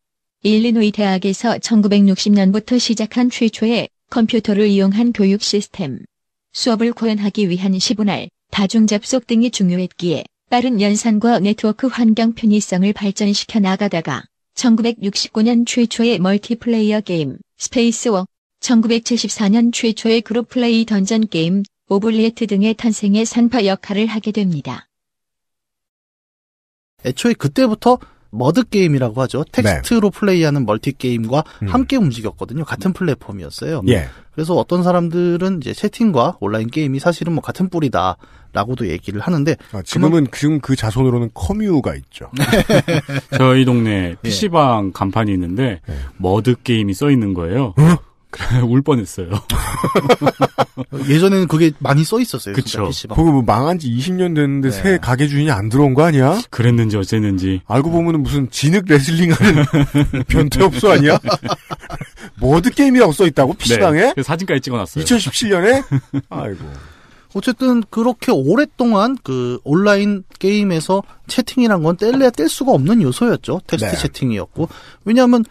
Speaker 1: 일리노이 대학에서 1960년부터 시작한 최초의 컴퓨터를 이용한 교육 시스템. 수업을 구현하기 위한 시분할, 다중 접속 등이 중요했기에 빠른 연산과 네트워크 환경 편의성을 발전시켜 나가다가 1969년 최초의 멀티플레이어 게임 스페이스워, 1974년 최초의 그룹 플레이 던전 게임 오블리에트 등의 탄생에 산파 역할을 하게 됩니다.
Speaker 4: 애초에 그때부터 머드 게임이라고 하죠. 텍스트로 플레이하는 multi 게임과
Speaker 2: 음.
Speaker 4: 함께 움직였거든요. 같은 플랫폼이었어요.
Speaker 2: 예.
Speaker 4: 그래서 어떤 사람들은 이제 채팅과 온라인 게임이 사실은 뭐 같은 뿌리다라고도 얘기를 하는데
Speaker 2: 아, 지금은 지금 그 자손으로는 커뮤가 있죠.
Speaker 3: 저희 동네 PC방 간판이 있는데 머드 게임이 써 있는 거예요. 그래 울 뻔했어요.
Speaker 4: 예전에는 그게 많이 써 있었어요.
Speaker 3: 그쵸.
Speaker 2: 그거 뭐 망한 지 20년 됐는데
Speaker 4: 네.
Speaker 2: 새 가게 주인이 안 들어온 거 아니야?
Speaker 3: 그랬는지 어쨌는지.
Speaker 2: 알고 보면 무슨 진흙 레슬링 하는 변태업소 아니야? 머드 게임이라고 써 있다고 PC방에?
Speaker 3: 네, 그래서 사진까지 찍어 놨어요.
Speaker 2: 2017년에? 아이고.
Speaker 4: 어쨌든 그렇게 오랫동안 그 온라인 게임에서 채팅이란 건 뗄래야 뗄 수가 없는 요소였죠. 텍스트
Speaker 2: 네.
Speaker 4: 채팅이었고. 왜냐하면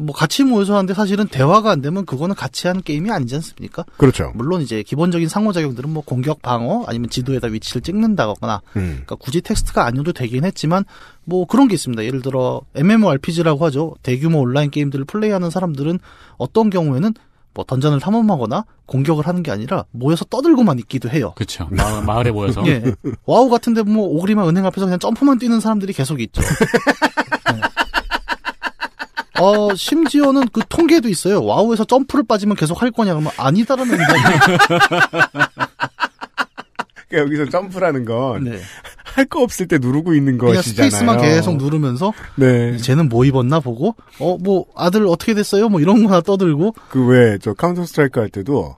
Speaker 4: 뭐 같이 모여서 하는데 사실은 대화가 안 되면 그거는 같이 하는 게임이 아니지 않습니까?
Speaker 2: 그렇죠.
Speaker 4: 물론 이제 기본적인 상호작용들은 뭐 공격 방어 아니면 지도에다 위치를 찍는다거나
Speaker 2: 음.
Speaker 4: 그러니까 굳이 텍스트가 아니어도 되긴 했지만 뭐 그런 게 있습니다. 예를 들어 MMORPG라고 하죠. 대규모 온라인 게임들을 플레이하는 사람들은 어떤 경우에는 뭐 dungeon을 탐험하거나 공격을 하는 게 아니라 모여서 떠들고만 있기도 해요.
Speaker 3: 그렇죠. 마을, 마을에 모여서.
Speaker 4: 예. 와우 같은데 뭐 오그리만 은행 앞에서 그냥 점프만 뛰는 사람들이 계속 있죠. 네. 어, 심지어는 그 통계도 있어요. 와우에서 점프를 빠지면 계속 할 거냐 그러면 아니다라는.
Speaker 2: 그러니까 여기서 점프라는 건할거
Speaker 4: 네.
Speaker 2: 없을 때 누르고 있는
Speaker 4: 그냥
Speaker 2: 것이잖아요.
Speaker 4: space만 계속 누르면서
Speaker 2: 네.
Speaker 4: 쟤는 뭐 입었나 보고 어 뭐 아들 어떻게 됐어요? 뭐 이런 거나 떠들고
Speaker 2: 그 왜 저 카운터 스트라이크 할 때도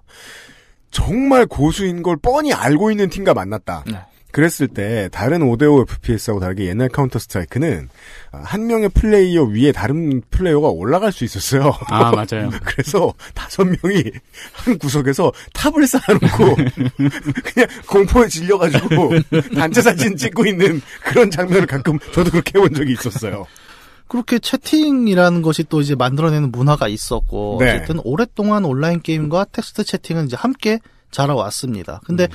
Speaker 2: 정말 고수인 걸 뻔히 알고 있는 팀과 만났다.
Speaker 4: 네.
Speaker 2: 그랬을 때 다른 5대5 FPS하고 다르게 옛날 카운터 스트라이크는 한 명의 플레이어 위에 다른 플레이어가 올라갈 수 있었어요.
Speaker 3: 아, 맞아요.
Speaker 2: 그래서 다섯 명이 한 구석에서 탑을 쌓아놓고 그냥 공포에 질려가지고 단체 사진 찍고 있는 그런 장면을 가끔 저도 그렇게 해본 적이 있었어요.
Speaker 4: 그렇게 채팅이라는 것이 또 이제 만들어내는 문화가 있었고
Speaker 2: 네.
Speaker 4: 어쨌든 오랫동안 온라인 게임과 텍스트 채팅은 이제 함께 자라왔습니다. 근데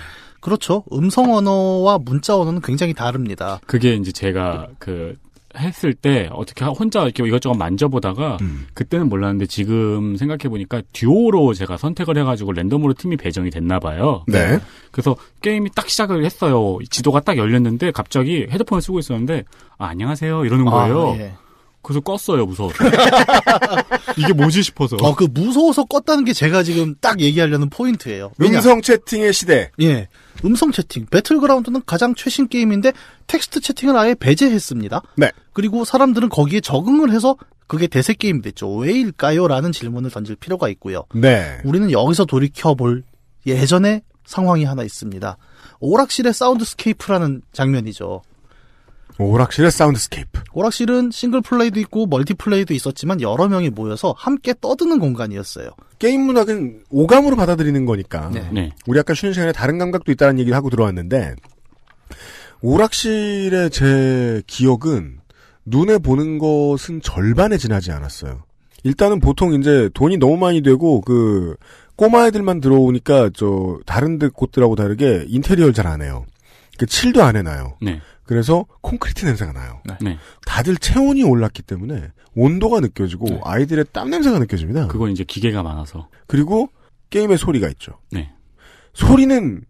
Speaker 4: 그렇죠. 음성 언어와 문자 언어는 굉장히 다릅니다.
Speaker 3: 그게 이제 제가 그 했을 때 어떻게 하- 혼자 이렇게 이것저것 만져보다가
Speaker 2: 음.
Speaker 3: 그때는 몰랐는데 지금 생각해 보니까 듀오로 제가 선택을 해가지고 랜덤으로 팀이 배정이 됐나 봐요.
Speaker 2: 네.
Speaker 3: 그래서 게임이 딱 시작을 했어요. 지도가 딱 열렸는데 갑자기 헤드폰을 쓰고 있었는데 아, 안녕하세요 이러는 거예요.
Speaker 4: 아, 예.
Speaker 3: 그래서 껐어요 무서워서. 이게 뭐지 싶어서.
Speaker 4: 어, 그 무서워서 껐다는 게 제가 지금 딱 얘기하려는 포인트예요. 왜냐?
Speaker 2: 음성 채팅의 시대.
Speaker 4: 예. 음성 채팅. 배틀그라운드는 가장 최신 게임인데 텍스트 채팅을 아예 배제했습니다.
Speaker 2: 네.
Speaker 4: 그리고 사람들은 거기에 적응을 해서 그게 대세 게임이 됐죠. 왜일까요? 라는 질문을 던질 필요가 있고요.
Speaker 2: 네.
Speaker 4: 우리는 여기서 돌이켜볼 예전의 상황이 하나 있습니다. 오락실의 soundscape라는 장면이죠.
Speaker 2: 오락실의 soundscape.
Speaker 4: 오락실은 single play도 있고 multi play도 있었지만 여러 명이 모여서 함께 떠드는 공간이었어요.
Speaker 2: 게임 문학은 오감으로 받아들이는 거니까.
Speaker 3: 네.
Speaker 2: 우리 아까 쉬는 시간에 다른 감각도 있다는 얘기를 하고 들어왔는데 오락실의 제 기억은 눈에 보는 것은 절반에 지나지 않았어요. 일단은 보통 이제 돈이 너무 많이 되고 그 꼬마 애들만 들어오니까 저 다른 데 곳들하고 다르게 인테리어를 잘 안 해요. 그 칠도 안 해놔요.
Speaker 3: 네.
Speaker 2: 그래서 콘크리트 냄새가 나요.
Speaker 3: 네.
Speaker 2: 다들 체온이 올랐기 때문에 온도가 느껴지고 아이들의 땀 냄새가 느껴집니다.
Speaker 3: 그건 이제 기계가 많아서.
Speaker 2: 그리고 게임의 소리가 있죠.
Speaker 3: 네.
Speaker 2: 소리는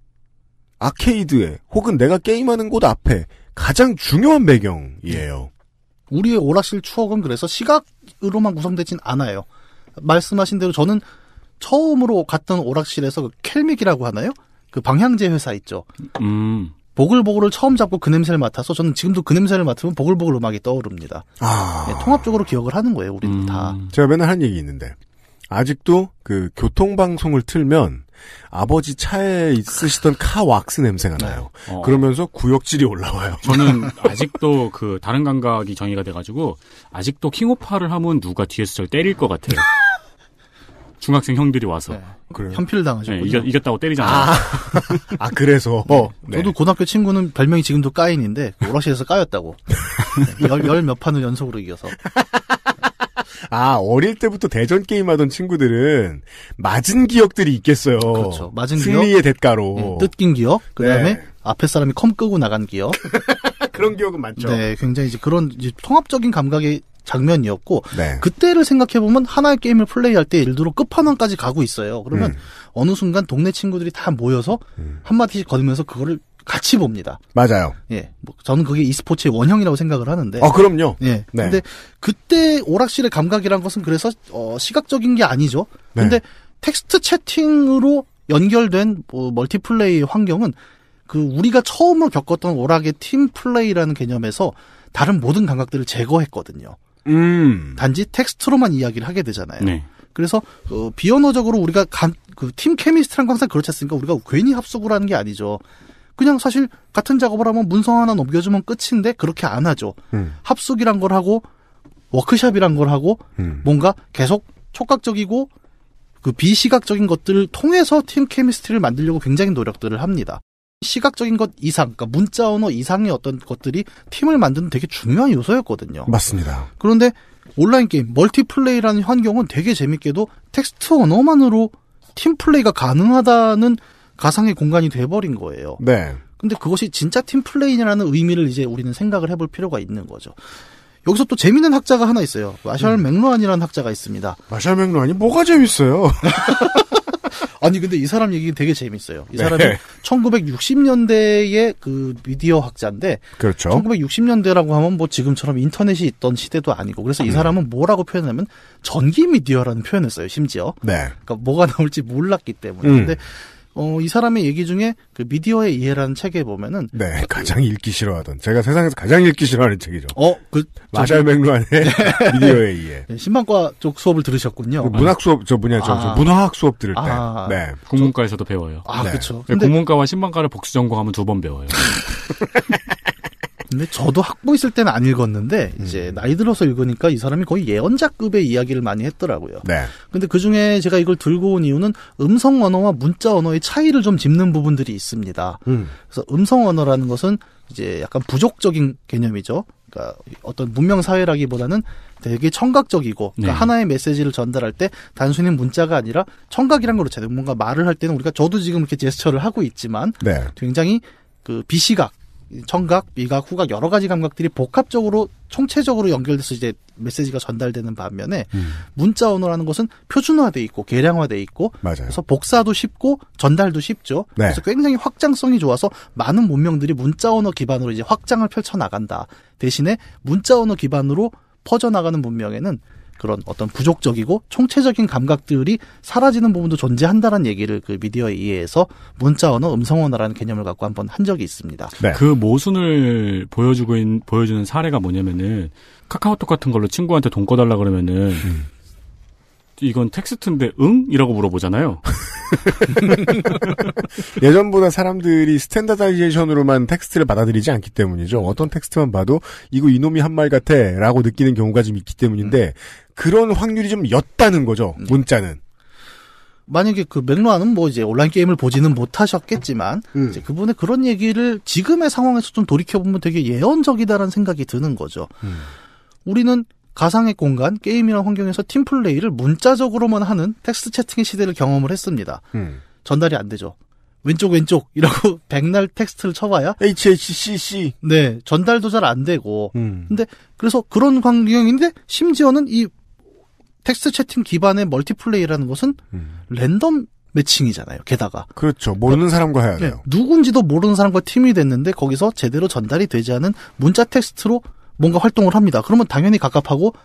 Speaker 2: 아케이드에 혹은 내가 게임하는 곳 앞에 가장 중요한 배경이에요.
Speaker 4: 우리의 오락실 추억은 그래서 시각으로만 구성되진 않아요. 말씀하신 대로 저는 처음으로 갔던 오락실에서 그 켈믹이라고 하나요? 그 방향제 회사 있죠.
Speaker 3: 음.
Speaker 4: 보글보글을 처음 잡고 그 냄새를 맡아서 저는 지금도 그 냄새를 맡으면 보글보글 음악이 떠오릅니다.
Speaker 2: 아.
Speaker 4: 네, 통합적으로 기억을 하는 거예요, 우리는
Speaker 3: 음.
Speaker 4: 다.
Speaker 2: 제가 맨날 한 얘기 있는데 아직도 그 교통방송을 틀면 아버지 차에 있으시던 카 왁스 냄새가 나요.
Speaker 3: 어.
Speaker 2: 그러면서 구역질이 올라와요.
Speaker 3: 저는 아직도 그 다른 감각이 정의가 돼가지고 아직도 킹오파를 하면 누가 뒤에서 저를 때릴 것 같아요. 중학생 형들이 와서
Speaker 4: 네.
Speaker 2: 그래요.
Speaker 4: 현피를
Speaker 3: 네,
Speaker 4: 당하셨군요.
Speaker 3: 이겼, 이겼 다고 때리잖아요.
Speaker 2: 아, 아 그래서 네.
Speaker 4: 저도 고등학교 친구는 별명이 지금도 까인인데 그 오락실에서 까였다고. 네, 열몇 판을 연속으로 이겨서.
Speaker 2: 아 어릴 때부터 대전 게임 하던 친구들은 맞은 기억들이 있겠어요.
Speaker 4: 그렇죠. 맞은
Speaker 2: 승리의
Speaker 4: 기억.
Speaker 2: 대가로
Speaker 4: 네, 뜯긴 기억. 그다음에
Speaker 2: 네.
Speaker 4: 앞에 사람이 컴 끄고 나간 기억.
Speaker 2: 그런 기억은 많죠.
Speaker 4: 네, 굉장히 이제 그런 이제 통합적인 감각의 장면이었고
Speaker 2: 네.
Speaker 4: 그때를 생각해 보면 하나의 게임을 플레이할 때 예를 들어 끝판왕까지 가고 있어요. 그러면
Speaker 2: 음.
Speaker 4: 어느 순간 동네 친구들이 다 모여서 한 마디씩 거두면서 그거를 같이 봅니다.
Speaker 2: 맞아요.
Speaker 4: 예, 뭐 저는 그게 e스포츠의 원형이라고 생각을 하는데.
Speaker 2: 어 그럼요.
Speaker 4: 예.
Speaker 2: 네.
Speaker 4: 근데 그때 오락실의 감각이란 것은 그래서 어, 시각적인 게 아니죠.
Speaker 2: 네.
Speaker 4: 근데 텍스트 채팅으로 연결된 뭐 멀티플레이 환경은 그 우리가 처음으로 겪었던 오락의 팀 플레이라는 개념에서 다른 모든 감각들을 제거했거든요.
Speaker 2: 음.
Speaker 4: 단지 텍스트로만 이야기를 하게 되잖아요.
Speaker 3: 네.
Speaker 4: 그래서 어, 비언어적으로 우리가 그팀 케미스트란 건 항상 그렇지 않습니까? 우리가 괜히 합숙을 하는 게 아니죠. 그냥 사실 같은 작업을 하면 문서 하나 넘겨주면 끝인데 그렇게 안 하죠.
Speaker 2: 음.
Speaker 4: 합숙이란 걸 하고 워크샵이란 걸 하고
Speaker 2: 음.
Speaker 4: 뭔가 계속 촉각적이고 그 비시각적인 것들을 통해서 팀 케미스트리를 만들려고 굉장히 노력들을 합니다. 시각적인 것 이상, 그러니까 문자 언어 이상의 어떤 것들이 팀을 만드는 되게 중요한 요소였거든요.
Speaker 2: 맞습니다.
Speaker 4: 그런데 온라인 게임 멀티플레이라는 환경은 되게 재밌게도 텍스트 언어만으로 팀 플레이가 가능하다는 가상의 공간이 돼버린 거예요.
Speaker 2: 네.
Speaker 4: 근데 그것이 진짜 팀 플레이냐라는 의미를 이제 우리는 생각을 해볼 필요가 있는 거죠. 여기서 또 재밌는 학자가 하나 있어요. 마샬 맥루안이라는 학자가 있습니다.
Speaker 2: 마샬 맥루안이 뭐가 재밌어요?
Speaker 4: 아니 근데 이 사람 얘기 되게 재밌어요. 이
Speaker 2: 네.
Speaker 4: 사람이 1960년대의 그 미디어 학자인데
Speaker 2: 그렇죠.
Speaker 4: 1960년대라고 하면 뭐 지금처럼 인터넷이 있던 시대도 아니고 그래서
Speaker 2: 음.
Speaker 4: 이 사람은 뭐라고 표현하면 전기 미디어라는 표현을 써요. 심지어.
Speaker 2: 네.
Speaker 4: 그러니까 뭐가 나올지 몰랐기 때문에.
Speaker 2: 음.
Speaker 4: 근데 어, 이 사람의 얘기 중에 그 미디어의 이해라는 책에 보면은
Speaker 2: 네, 가장 읽기 싫어하던 제가 세상에서 가장 읽기 싫어하는 책이죠.
Speaker 4: 어, 그
Speaker 2: 마샬 맥루안의 미디어에 의해
Speaker 4: 네, 신방과 쪽 수업을 들으셨군요.
Speaker 2: 그 문학 수업 저 뭐냐 저, 저
Speaker 4: 아.
Speaker 2: 문화학 수업 들을 때.
Speaker 4: 아.
Speaker 2: 네.
Speaker 3: 국문과에서도 배워요.
Speaker 4: 아,
Speaker 2: 네.
Speaker 4: 그렇죠.
Speaker 3: 네,
Speaker 4: 근데,
Speaker 3: 국문과와 신방과를 복수 전공하면 두 번 배워요.
Speaker 4: 근데 저도 학부 있을 때는 안 읽었는데
Speaker 2: 음.
Speaker 4: 이제 나이 들어서 읽으니까 이 사람이 거의 예언자급의 이야기를 많이 했더라고요.
Speaker 2: 네.
Speaker 4: 근데 그 중에 제가 이걸 들고 온 이유는 음성 언어와 문자 언어의 차이를 좀 짚는 부분들이 있습니다.
Speaker 2: 음.
Speaker 4: 그래서 음성 언어라는 것은 이제 약간 부족적인 개념이죠. 그러니까 어떤 문명 사회라기보다는 되게 청각적이고 그러니까
Speaker 3: 네.
Speaker 4: 하나의 메시지를 전달할 때 단순히 문자가 아니라 청각이란 걸 그렇잖아요. 뭔가 말을 할 때는 우리가 저도 지금 이렇게 제스처를 하고 있지만
Speaker 2: 네.
Speaker 4: 굉장히 그 비시각, 청각, 미각, 후각 여러 가지 감각들이 복합적으로 총체적으로 연결돼서 이제 메시지가 전달되는 반면에
Speaker 2: 음.
Speaker 4: 문자 언어라는 것은 표준화돼 있고 계량화돼 있고
Speaker 2: 맞아요.
Speaker 4: 그래서 복사도 쉽고 전달도 쉽죠.
Speaker 2: 네.
Speaker 4: 그래서 굉장히 확장성이 좋아서 많은 문명들이 문자 언어 기반으로 이제 확장을 펼쳐 나간다. 대신에 문자 언어 기반으로 퍼져 나가는 문명에는 그런 어떤 부족적이고 총체적인 감각들이 사라지는 부분도 존재한다는 얘기를 그 미디어에 의해서 문자 언어, 음성 언어라는 개념을 갖고 한번 한 적이 있습니다.
Speaker 2: 네.
Speaker 3: 그 모순을 보여주고 있, 보여주는 사례가 뭐냐면은 카카오톡 같은 걸로 친구한테 돈 꺼달라 그러면은 이건 텍스트인데 응? 이라고 물어보잖아요.
Speaker 2: 예전보다 사람들이 standardization으로만 텍스트를 받아들이지 않기 때문이죠. 어떤 텍스트만 봐도 이거 이놈이 한 말 같아 라고 느끼는 경우가 좀 있기 때문인데 그런 확률이 좀 옅다는 거죠. 문자는.
Speaker 4: 만약에 그 맥루안은 뭐 이제 온라인 게임을 보지는 못하셨겠지만
Speaker 2: 음.
Speaker 4: 이제 그분의 그런 얘기를 지금의 상황에서 좀 돌이켜 보면 되게 예언적이다라는 생각이 드는 거죠.
Speaker 2: 음.
Speaker 4: 우리는 가상의 공간 게임이라는 환경에서 팀 플레이를 문자적으로만 하는 텍스트 채팅의 시대를 경험을 했습니다.
Speaker 2: 음.
Speaker 4: 전달이 안 되죠. 왼쪽 왼쪽 이라고 백날 텍스트를 쳐봐야
Speaker 2: HHCC.
Speaker 4: 네 전달도 잘 안 되고
Speaker 2: 음.
Speaker 4: 근데 그래서 그런 환경인데 심지어는 이 텍스트 채팅 기반의 멀티플레이라는 것은
Speaker 2: 음.
Speaker 4: 랜덤 매칭이잖아요. 게다가
Speaker 2: 그렇죠. 모르는 사람과 해야 돼요.
Speaker 4: 네, 누군지도 모르는 사람과 팀이 됐는데 거기서 제대로 전달이 되지 않은 문자 텍스트로 뭔가 활동을 합니다. 그러면 당연히 갑갑하고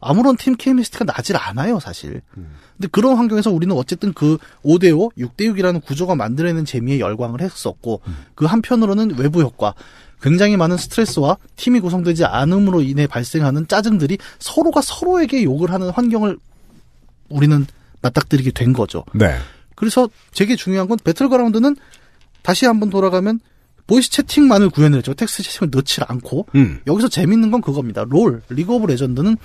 Speaker 4: 아무런 팀 chemistry가 나질 않아요, 사실. 근데 그런 환경에서 우리는 어쨌든 그 5대5, 6대6이라는 구조가 만들어내는 재미에 열광을 했었고 그 한편으로는 외부 효과, 굉장히 많은 스트레스와 팀이 구성되지 않음으로 인해 발생하는 짜증들이 서로가 서로에게 욕을 하는 환경을 우리는 맞닥뜨리게 된 거죠.
Speaker 2: 네.
Speaker 4: 그래서 되게 중요한 건 배틀그라운드는 다시 한번 돌아가면 보이스 채팅만을 구현했죠. 텍스트 채팅을 넣지 않고
Speaker 2: 음.
Speaker 4: 여기서 재밌는 건 그겁니다. 롤, 리그 오브 레전드는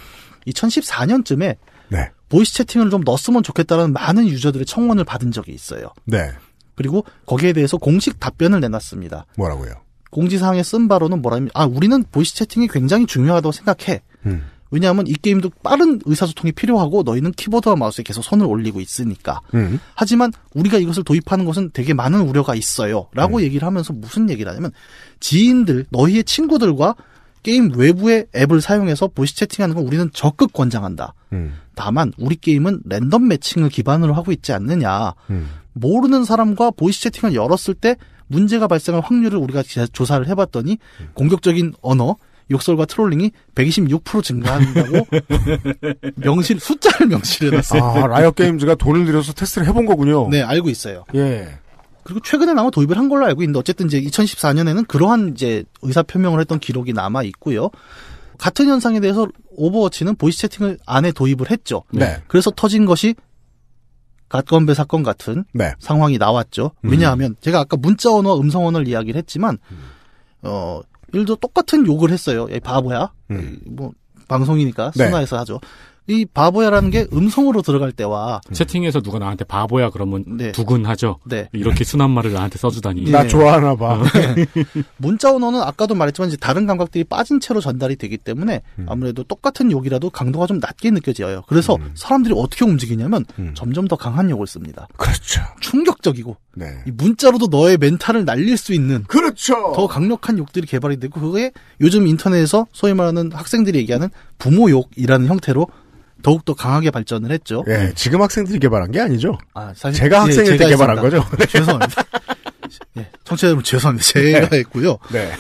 Speaker 4: 2014년쯤에
Speaker 2: 네.
Speaker 4: 보이스 채팅을 좀 넣었으면 좋겠다는 많은 유저들의 청원을 받은 적이 있어요.
Speaker 2: 네.
Speaker 4: 그리고 거기에 대해서 공식 답변을 내놨습니다.
Speaker 2: 뭐라고요?
Speaker 4: 공지사항에 쓴 바로는 뭐라면 아 우리는 보이스 채팅이 굉장히 중요하다고 생각해.
Speaker 2: 음.
Speaker 4: 왜냐하면 이 게임도 빠른 의사소통이 필요하고 너희는 키보드와 마우스에 계속 손을 올리고 있으니까.
Speaker 2: 음.
Speaker 4: 하지만 우리가 이것을 도입하는 것은 되게 많은 우려가 있어요. 라고 얘기를 하면서 무슨 얘기를 하냐면 지인들, 너희의 친구들과 게임 외부의 앱을 사용해서 보이스 채팅하는 건 우리는 적극 권장한다.
Speaker 2: 음.
Speaker 4: 다만 우리 게임은 랜덤 매칭을 기반으로 하고 있지 않느냐.
Speaker 2: 음.
Speaker 4: 모르는 사람과 보이스 채팅을 열었을 때 문제가 발생할 확률을 우리가 지- 조사를 해봤더니 공격적인 언어, 욕설과 trolling이 126% 증가한다고 명실 숫자를 명시해놨어요.
Speaker 2: 아, 라이엇 게임즈가 돈을 들여서 테스트를 해본 거군요.
Speaker 4: 네, 알고 있어요.
Speaker 2: 예.
Speaker 4: 그리고 최근에 아마 도입을 한 걸로 알고 있는데 어쨌든 이제 2014년에는 그러한 이제 의사 표명을 했던 기록이 남아 있고요. 같은 현상에 대해서 오버워치는 보이스 채팅을 안에 도입을 했죠.
Speaker 2: 네.
Speaker 4: 그래서 터진 것이 갓건배 사건 같은
Speaker 2: 네.
Speaker 4: 상황이 나왔죠.
Speaker 2: 음.
Speaker 4: 왜냐하면 제가 아까 문자 언어와 음성 언어를 이야기를 했지만 어 예를 들어 똑같은 욕을 했어요. 야, 바보야.
Speaker 2: 음.
Speaker 4: 뭐 방송이니까
Speaker 3: 네.
Speaker 4: 순화해서 하죠. 이 바보야라는 게 음성으로 들어갈 때와
Speaker 3: 채팅에서 누가 나한테 바보야 그러면 두근하죠.
Speaker 4: 네.
Speaker 3: 이렇게 순한 말을 나한테 써주다니.
Speaker 4: 나 좋아하나
Speaker 2: 봐.
Speaker 4: 문자 언어는 아까도 말했지만 이제 다른 감각들이 빠진 채로 전달이 되기 때문에
Speaker 2: 음.
Speaker 4: 아무래도 똑같은 욕이라도 강도가 좀 낮게 느껴져요. 그래서 사람들이 어떻게 움직이냐면 점점 더 강한 욕을 씁니다.
Speaker 2: 음. 그렇죠.
Speaker 4: 충격적이고
Speaker 2: 네.
Speaker 4: 이 문자로도 너의 멘탈을 날릴 수 있는
Speaker 2: 그렇죠.
Speaker 4: 더 강력한 욕들이 개발이 되고 그게 요즘 인터넷에서 소위 말하는 학생들이 얘기하는 부모 욕이라는 형태로 더욱더 강하게 발전을 했죠.
Speaker 2: 예, 지금 학생들이 개발한 게 아니죠.
Speaker 4: 아, 사실
Speaker 2: 제가 학생일
Speaker 4: 예,
Speaker 2: 때 개발한
Speaker 4: 했습니다.
Speaker 2: 거죠.
Speaker 4: 죄송합니다. 예, 청취자 여러분 죄송합니다. 제가
Speaker 2: 네.
Speaker 4: 했고요.
Speaker 2: 네.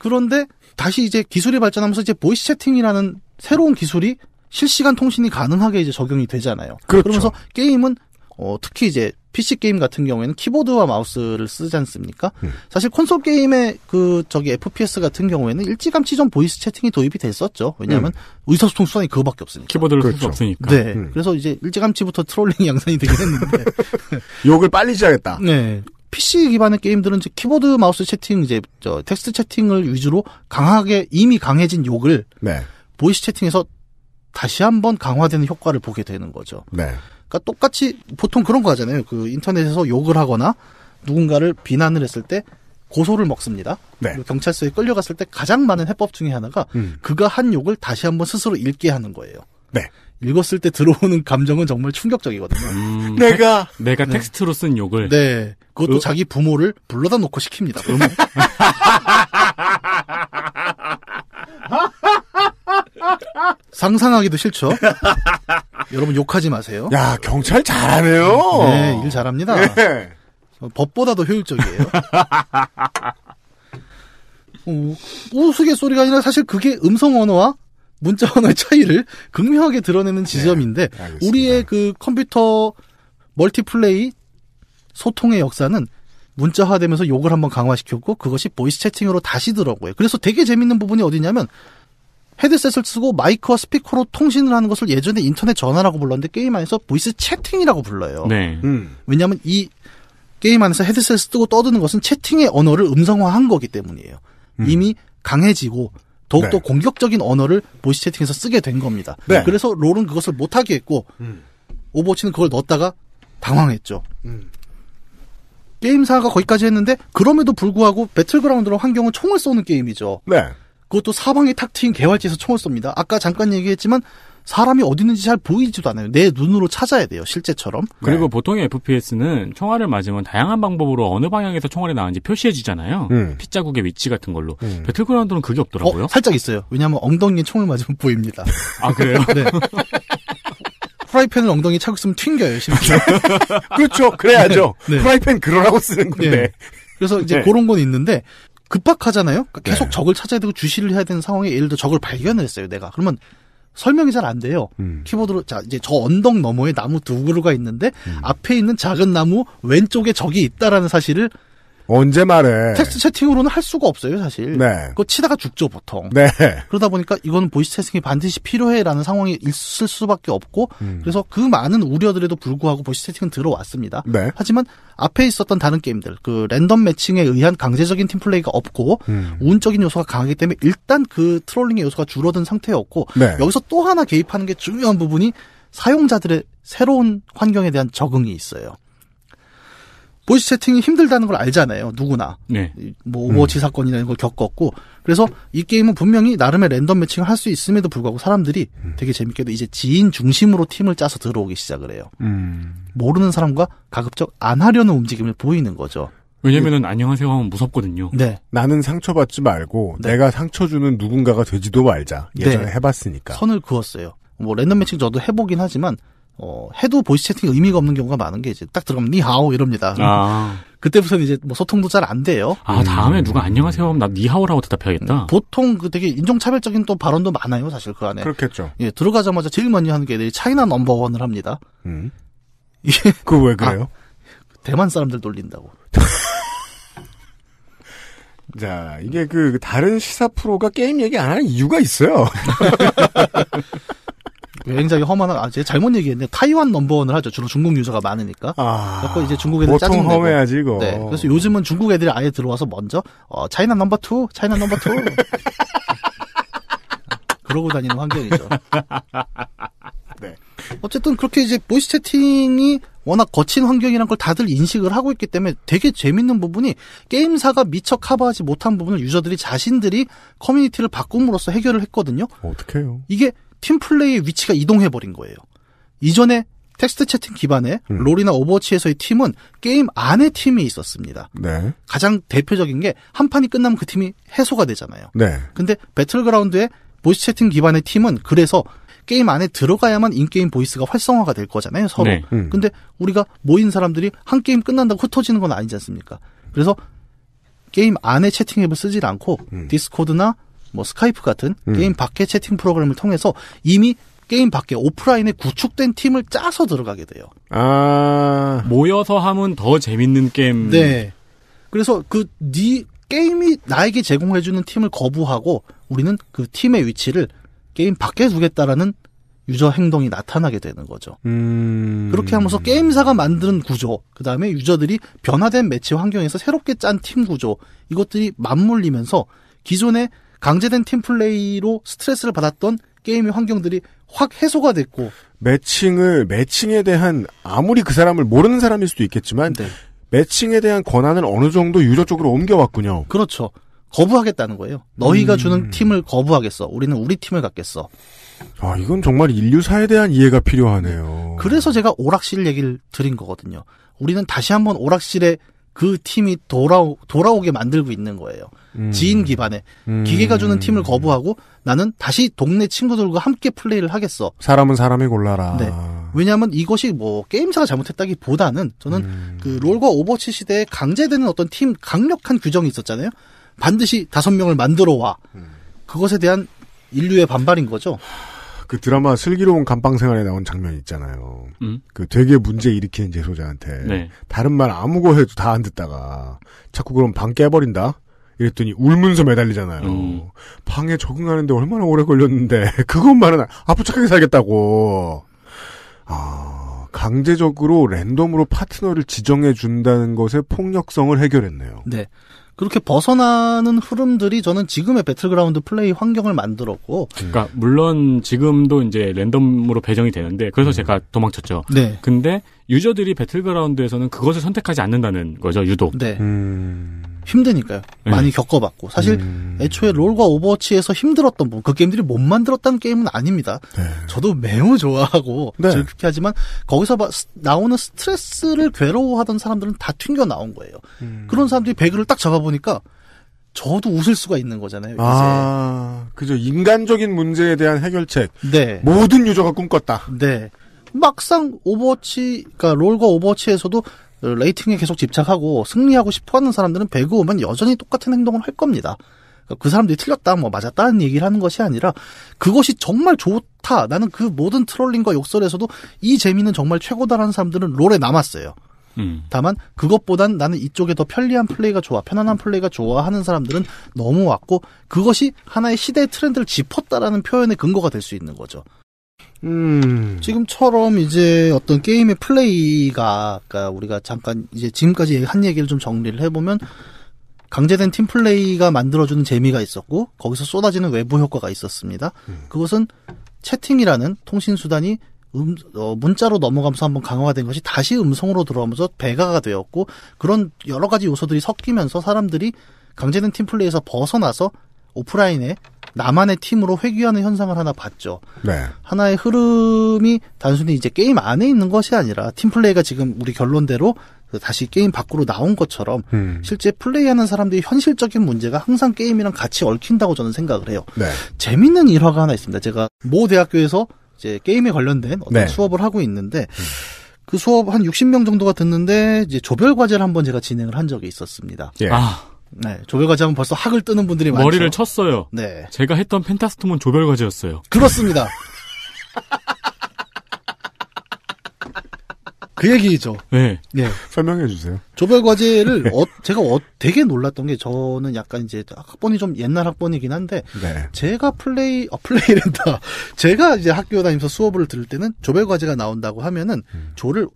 Speaker 4: 그런데 다시 이제 기술이 발전하면서 이제 보이스 채팅이라는 새로운 기술이 실시간 통신이 가능하게 이제 적용이 되잖아요.
Speaker 2: 그렇죠.
Speaker 4: 러면서 게임은 어, 특히 이제 PC 게임 같은 경우에는 키보드와 마우스를 쓰지 않습니까?
Speaker 2: 음.
Speaker 4: 사실 콘솔 게임의 그 저기 FPS 같은 경우에는 일찌감치 좀 보이스 채팅이 도입이 됐었죠. 왜냐하면 의사소통 수단이 그거밖에 없으니까.
Speaker 3: 키보드를 쓸수 없으니까.
Speaker 4: 네.
Speaker 2: 음.
Speaker 4: 그래서 이제 일찌감치부터 trolling이 양산이 되긴 했는데.
Speaker 2: 욕을 빨리 지어야겠다.
Speaker 4: 네. PC 기반의 게임들은 이제 키보드 마우스 채팅 이제 저 텍스트 채팅을 위주로 강하게 이미 강해진 욕을
Speaker 2: 네.
Speaker 4: 보이스 채팅에서 다시 한번 강화되는 효과를 보게 되는 거죠.
Speaker 2: 네.
Speaker 4: 그러니까 똑같이 보통 그런 거 하잖아요. 그 인터넷에서 욕을 하거나 누군가를 비난을 했을 때 고소를 먹습니다.
Speaker 2: 네.
Speaker 4: 그리고 경찰서에 끌려갔을 때 가장 많은 해법 중에 하나가
Speaker 2: 음.
Speaker 4: 그가 한 욕을 다시 한번 스스로 읽게 하는 거예요.
Speaker 2: 네.
Speaker 4: 읽었을 때 들어오는 감정은 정말 충격적이거든요.
Speaker 3: 음,
Speaker 2: 내가
Speaker 3: 내가
Speaker 4: 네.
Speaker 3: 텍스트로 쓴 욕을
Speaker 4: 네. 그것도
Speaker 3: 어?
Speaker 4: 자기 부모를 불러다 놓고 시킵니다. 상상하기도 싫죠. 여러분 욕하지 마세요.
Speaker 2: 야, 경찰 잘하네요.
Speaker 4: 네, 일 잘합니다.
Speaker 2: 예.
Speaker 4: 어, 법보다도 효율적이에요. 어, 우스갯소리가 아니라 사실 그게 음성 언어와 문자 언어의 차이를 극명하게 드러내는 지점인데 우리의 그 컴퓨터 멀티플레이 소통의 역사는 문자화되면서 욕을 한번 강화시켰고 그것이 보이스 채팅으로 다시 들어오고요. 그래서 되게 재밌는 부분이 어디냐면 헤드셋을 쓰고 마이크와 스피커로 통신을 하는 것을 예전에 인터넷 전화라고 불렀는데 게임 안에서 보이스 채팅이라고 불러요.
Speaker 3: 네.
Speaker 2: 음.
Speaker 4: 왜냐하면 이 게임 안에서 헤드셋을 쓰고 떠드는 것은 채팅의 언어를 음성화한 거기 때문이에요. 이미 강해지고 더욱더
Speaker 2: 네.
Speaker 4: 공격적인 언어를 보이스 채팅에서 쓰게 된 겁니다.
Speaker 2: 네.
Speaker 4: 그래서 롤은 그것을 못하게 했고 오버워치는 그걸 넣었다가 당황했죠. 게임사가 거기까지 했는데 그럼에도 불구하고 배틀그라운드로 환경은 총을 쏘는 게임이죠.
Speaker 2: 네.
Speaker 4: 그것도 사방에 탁 트인 개활지에서 총을 쏩니다. 아까 잠깐 얘기했지만 사람이 어디 있는지 잘 보이지도 않아요. 내 눈으로 찾아야 돼요. 실제처럼.
Speaker 3: 그리고 보통의 FPS는 총알을 맞으면 다양한 방법으로 어느 방향에서 총알이 나왔는지 표시해주잖아요.
Speaker 2: 음.
Speaker 3: 핏자국의 위치 같은 걸로. 배틀그라운드는 그게 없더라고요.
Speaker 4: 어, 살짝 있어요. 왜냐하면 엉덩이에 총을 맞으면 보입니다.
Speaker 3: 아 그래요?
Speaker 4: 네. 프라이팬을 엉덩이 차고 있으면 튕겨요, 심지어.
Speaker 2: 그렇죠. 그래야죠.
Speaker 4: 네.
Speaker 2: 프라이팬 그러라고 쓰는 건데.
Speaker 4: 네. 그래서 이제
Speaker 2: 네.
Speaker 4: 그런 건 있는데 급박하잖아요. 그러니까 계속
Speaker 2: 네.
Speaker 4: 적을 찾아야 되고 주시를 해야 되는 상황에 예를 들어 적을 발견을 했어요. 내가 그러면 설명이 잘 안 돼요.
Speaker 2: 음.
Speaker 4: 키보드로 자 이제 저 언덕 너머에 나무 두 그루가 있는데
Speaker 2: 음.
Speaker 4: 앞에 있는 작은 나무 왼쪽에 적이 있다라는 사실을
Speaker 2: 언제 말해?
Speaker 4: 텍스트 채팅으로는 할 수가 없어요, 사실.
Speaker 2: 네.
Speaker 4: 그거 치다가 죽죠, 보통.
Speaker 2: 네.
Speaker 4: 그러다 보니까 이거는 보이스 채팅이 반드시 필요해라는 상황이 있을 수밖에 없고
Speaker 2: 음.
Speaker 4: 그래서 그 많은 우려들에도 불구하고 보이스 채팅은 들어왔습니다.
Speaker 2: 네.
Speaker 4: 하지만 앞에 있었던 다른 게임들 그 랜덤 매칭에 의한 강제적인 팀플레이가 없고
Speaker 2: 음.
Speaker 4: 운적인 요소가 강하기 때문에 일단 그 trolling의 요소가 줄어든 상태였고
Speaker 2: 네.
Speaker 4: 여기서 또 하나 개입하는 게 중요한 부분이 사용자들의 새로운 환경에 대한 적응이 있어요. 보이스 채팅이 힘들다는 걸 알잖아요. 누구나.
Speaker 3: 네.
Speaker 4: 뭐 오버워치 사건이나 이런 걸 겪었고 그래서 이 게임은 분명히 나름의 랜덤 매칭을 할 수 있음에도 불구하고 사람들이 되게 재밌게도 이제 지인 중심으로 팀을 짜서 들어오기 시작을 해요.
Speaker 2: 음.
Speaker 4: 모르는 사람과 가급적 안 하려는 움직임을 보이는 거죠.
Speaker 3: 왜냐면은 안녕하세요 하면 무섭거든요.
Speaker 4: 네.
Speaker 2: 나는 상처받지 말고
Speaker 4: 네.
Speaker 2: 내가 상처 주는 누군가가 되지도 말자. 예전에
Speaker 4: 네.
Speaker 2: 해봤으니까.
Speaker 4: 선을 그었어요. 뭐 랜덤 매칭 저도 해보긴 하지만 어, 해도 보이스 채팅 의미가 없는 경우가 많은 게 이제 딱 들어가면 你好 이럽니다.
Speaker 3: 아,
Speaker 4: 그때부터는 이제 뭐 소통도 잘 안 돼요.
Speaker 3: 아 다음에 누가 안녕하세요 하면 나 你好라고 대답해야겠다.
Speaker 4: 보통 그 되게 인종차별적인 또 발언도 많아요, 사실 그 안에.
Speaker 2: 그렇겠죠.
Speaker 4: 예, 들어가자마자 제일 많이 하는 게 애들이 China number one을 합니다.
Speaker 2: 음.
Speaker 4: 이게
Speaker 2: 그거 왜 그래요?
Speaker 4: 대만 사람들 놀린다고.
Speaker 2: 자, 이게 그 다른 시사 프로가 게임 얘기 안 하는 이유가 있어요.
Speaker 4: 굉장히 험한, 아, 제가 잘못 얘기했네. Taiwan number one을 하죠. 주로 중국 유저가 많으니까.
Speaker 2: 아.
Speaker 4: 그래서 이제 중국 애들 짜증내고.
Speaker 2: 험해야지 이거.
Speaker 4: 네. 그래서 요즘은 중국 애들이 아예 들어와서 먼저, 어, China number two, China number two. 그러고 다니는 환경이죠.
Speaker 2: 네.
Speaker 4: 어쨌든 그렇게 이제 보이스 채팅이 워낙 거친 환경이란 걸 다들 인식을 하고 있기 때문에 되게 재밌는 부분이 게임사가 미처 커버하지 못한 부분을 유저들이 자신들이 커뮤니티를 바꿈으로써 해결을 했거든요.
Speaker 2: 어떡해요.
Speaker 4: 이게 팀플레이의 위치가 이동해버린 거예요. 이전에 텍스트 채팅 기반의
Speaker 2: 음.
Speaker 4: 롤이나 오버워치에서의 팀은 게임 안에 팀이 있었습니다.
Speaker 2: 네.
Speaker 4: 가장 대표적인 게 한 판이 끝나면 그 팀이 해소가 되잖아요.
Speaker 2: 네.
Speaker 4: 근데 배틀그라운드의 보이스 채팅 기반의 팀은 그래서 게임 안에 들어가야만 in-game voice가 활성화가 될 거잖아요, 서로.
Speaker 3: 네.
Speaker 2: 음.
Speaker 4: 근데 우리가 모인 사람들이 한 게임 끝난다고 흩어지는 건 아니지 않습니까? 그래서 게임 안에 채팅 앱을 쓰질 않고
Speaker 2: 음.
Speaker 4: 디스코드나 뭐 스카이프 같은
Speaker 2: 음.
Speaker 4: 게임 밖의 채팅 프로그램을 통해서 이미 게임 밖에 오프라인에 구축된 팀을 짜서 들어가게 돼요.
Speaker 2: 아.
Speaker 3: 모여서 하면 더 재밌는 게임.
Speaker 4: 네. 그래서 그네 게임이 나에게 제공해주는 팀을 거부하고 우리는 그 팀의 위치를 게임 밖에 두겠다라는 유저 행동이 나타나게 되는 거죠.
Speaker 2: 음.
Speaker 4: 그렇게 하면서 게임사가 만드는 구조, 그 다음에 유저들이 변화된 매치 환경에서 새롭게 짠 팀 구조, 이것들이 맞물리면서 기존의 강제된 팀 플레이로 스트레스를 받았던 게임의 환경들이 확 해소가 됐고,
Speaker 2: 매칭을 매칭에 대한 아무리 그 사람을 모르는 사람일 수도 있겠지만
Speaker 4: 네.
Speaker 2: 매칭에 대한 권한을 어느 정도 유저 쪽으로 옮겨왔군요.
Speaker 4: 그렇죠. 거부하겠다는 거예요. 너희가
Speaker 2: 음.
Speaker 4: 주는 팀을 거부하겠어. 우리는 우리 팀을 갖겠어.
Speaker 2: 아, 이건 정말 인류사에 대한 이해가 필요하네요.
Speaker 4: 그래서 제가 오락실 얘기를 드린 거거든요. 우리는 다시 한번 오락실에 그 팀이 돌아오, 돌아오게 만들고 있는 거예요.
Speaker 2: 음.
Speaker 4: 지인 기반에.
Speaker 2: 음.
Speaker 4: 기계가 주는 팀을 거부하고 나는 다시 동네 친구들과 함께 플레이를 하겠어.
Speaker 2: 사람은 사람이 골라라.
Speaker 4: 네. 왜냐하면 이것이 뭐 게임사가 잘못했다기 보다는 저는
Speaker 2: 음.
Speaker 4: 그 롤과 오버워치 시대에 강제되는 어떤 팀 강력한 규정이 있었잖아요. 반드시 다섯 명을 만들어 와.
Speaker 2: 음.
Speaker 4: 그것에 대한 인류의 반발인 거죠.
Speaker 2: 그 드라마 슬기로운 감방 생활에 나온 장면 있잖아요.
Speaker 3: 음?
Speaker 2: 그 되게 문제 일으키는 재소자한테
Speaker 3: 네.
Speaker 2: 다른 말 아무 거 해도 다 안 듣다가 자꾸 그럼 방 깨버린다. 이랬더니 울면서 매달리잖아요.
Speaker 3: 음.
Speaker 2: 방에 적응하는데 얼마나 오래 걸렸는데 그것만은 앞으로 착하게 살겠다고. 아 강제적으로 랜덤으로 파트너를 지정해 준다는 것의 폭력성을 해결했네요.
Speaker 4: 네. 그렇게 벗어나는 흐름들이 저는 지금의 배틀그라운드 플레이 환경을 만들었고,
Speaker 3: 그러니까 물론 지금도 이제 랜덤으로 배정이 되는데 그래서 제가 도망쳤죠.
Speaker 4: 네.
Speaker 3: 근데 유저들이 배틀그라운드에서는 그것을 선택하지 않는다는 거죠, 유독.
Speaker 4: 네.
Speaker 2: 음.
Speaker 4: 힘드니까요.
Speaker 3: 네.
Speaker 4: 많이 겪어봤고. 사실,
Speaker 2: 음.
Speaker 4: 애초에 롤과 오버워치에서 힘들었던 부분, 그 게임들이 못 만들었다는 게임은 아닙니다.
Speaker 2: 네.
Speaker 4: 저도 매우 좋아하고,
Speaker 2: 네.
Speaker 4: 즐겁게 하지만, 거기서 바- 스- 나오는 스트레스를 괴로워하던 사람들은 다 튕겨 나온 거예요.
Speaker 2: 음.
Speaker 4: 그런 사람들이 배그를 딱 잡아보니까, 져도 웃을 수가 있는 거잖아요, 이제.
Speaker 2: 아 그죠 인간적인 문제에 대한 해결책
Speaker 4: 네.
Speaker 2: 모든 유저가 꿈꿨다.
Speaker 4: 네. 막상 오버워치, 그러니까 롤과 오버워치에서도 rating에 계속 집착하고 승리하고 싶어하는 사람들은 배그 오면 여전히 똑같은 행동을 할 겁니다. 그러니까 그 사람들이 틀렸다, 뭐 맞았다는 얘기를 하는 것이 아니라 그것이 정말 좋다. 나는 그 모든 trolling과 욕설에서도 이 재미는 정말 최고다라는 사람들은 롤에 남았어요.
Speaker 3: 음.
Speaker 4: 다만 그것보단 나는 이쪽에 더 편리한 플레이가 좋아, 편안한 플레이가 좋아 하는 사람들은 넘어왔고 그것이 하나의 시대의 트렌드를 짚었다라는 표현의 근거가 될 수 있는 거죠.
Speaker 2: 음.
Speaker 4: 지금처럼 이제 어떤 게임의 플레이가 아까 우리가 잠깐 이제 지금까지 한 얘기를 좀 정리를 해보면 강제된 팀 플레이가 만들어주는 재미가 있었고 거기서 쏟아지는 외부 효과가 있었습니다. 그것은 채팅이라는 통신 수단이 음, 어, 문자로 넘어가면서 한번 강화가 된 것이 다시 음성으로 들어오면서 배가가 되었고 그런 여러 가지 요소들이 섞이면서 사람들이 강제된 팀 플레이에서 벗어나서 오프라인에 나만의 팀으로 회귀하는 현상을 하나 봤죠.
Speaker 2: 네.
Speaker 4: 하나의 흐름이 단순히 이제 게임 안에 있는 것이 아니라 팀 플레이가 지금 우리 결론대로 다시 게임 밖으로 나온 것처럼
Speaker 2: 음.
Speaker 4: 실제 플레이하는 사람들이 현실적인 문제가 항상 게임이랑 같이 얽힌다고 저는 생각을 해요.
Speaker 2: 네.
Speaker 4: 재밌는 일화가 하나 있습니다. 제가 모 대학교에서 이제 게임에 관련된 어떤
Speaker 2: 네.
Speaker 4: 수업을 하고 있는데 그 수업 한 60명 정도가 듣는데 이제 조별 과제를 한번 제가 진행을 한 적이 있었습니다.
Speaker 2: 예.
Speaker 3: 아,
Speaker 4: 네, 조별 과제 하면 벌써 학을 뜨는 분들이 많죠.
Speaker 3: 머리를 쳤어요.
Speaker 4: 네,
Speaker 3: 제가 했던 펜타스톰은 조별 과제였어요.
Speaker 4: 그렇습니다. 그 얘기죠.
Speaker 3: 네.
Speaker 4: 예.
Speaker 2: 설명해 주세요.
Speaker 4: 조별 과제를 어, 제가 어, 되게 놀랐던 게 저는 약간 이제 학번이 좀 옛날 학번이긴 한데
Speaker 2: 네.
Speaker 4: 제가 플레이 어 플레이랜다. 제가 이제 학교 다니면서 수업을 들을 때는 조별 과제가 나온다고 하면은 조를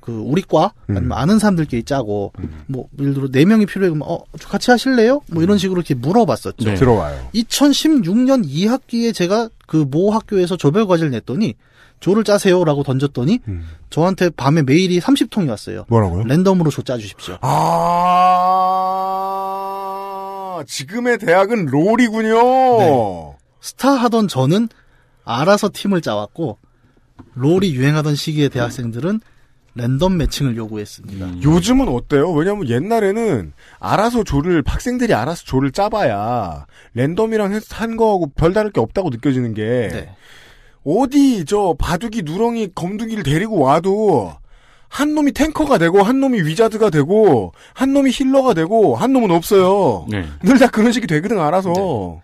Speaker 4: 그 우리 과 아니면 아는 사람들끼리 짜고 뭐 예를 들어 네 명이 필요해 그러면 어 같이 하실래요? 뭐 이런 식으로 이렇게 물어봤었죠.
Speaker 3: 네.
Speaker 2: 들어와요.
Speaker 4: 2016년 2학기에 제가 그 모 학교에서 조별 과제를 냈더니 조를 짜세요라고 던졌더니
Speaker 2: 음.
Speaker 4: 저한테 밤에 메일이 30통이 왔어요.
Speaker 2: 뭐라고요?
Speaker 4: 랜덤으로 조 짜주십시오.
Speaker 2: 아, 지금의 대학은 롤이군요.
Speaker 4: 네. 스타 하던 저는 알아서 팀을 짜왔고 롤이 유행하던 시기의 대학생들은 랜덤 매칭을 요구했습니다.
Speaker 3: 음.
Speaker 2: 요즘은 어때요? 왜냐면 옛날에는 알아서 조를 학생들이 알아서 조를 짜봐야 랜덤이랑 했- 한 거하고 별다를 게 없다고 느껴지는 게
Speaker 4: 네.
Speaker 2: 어디 저 바둑이 누렁이 검둥이를 데리고 와도 한 놈이 탱커가 되고 한 놈이 위자드가 되고 한 놈이 힐러가 되고 한 놈은 없어요.
Speaker 3: 네.
Speaker 2: 늘다 그런 식이 되거든 알아서.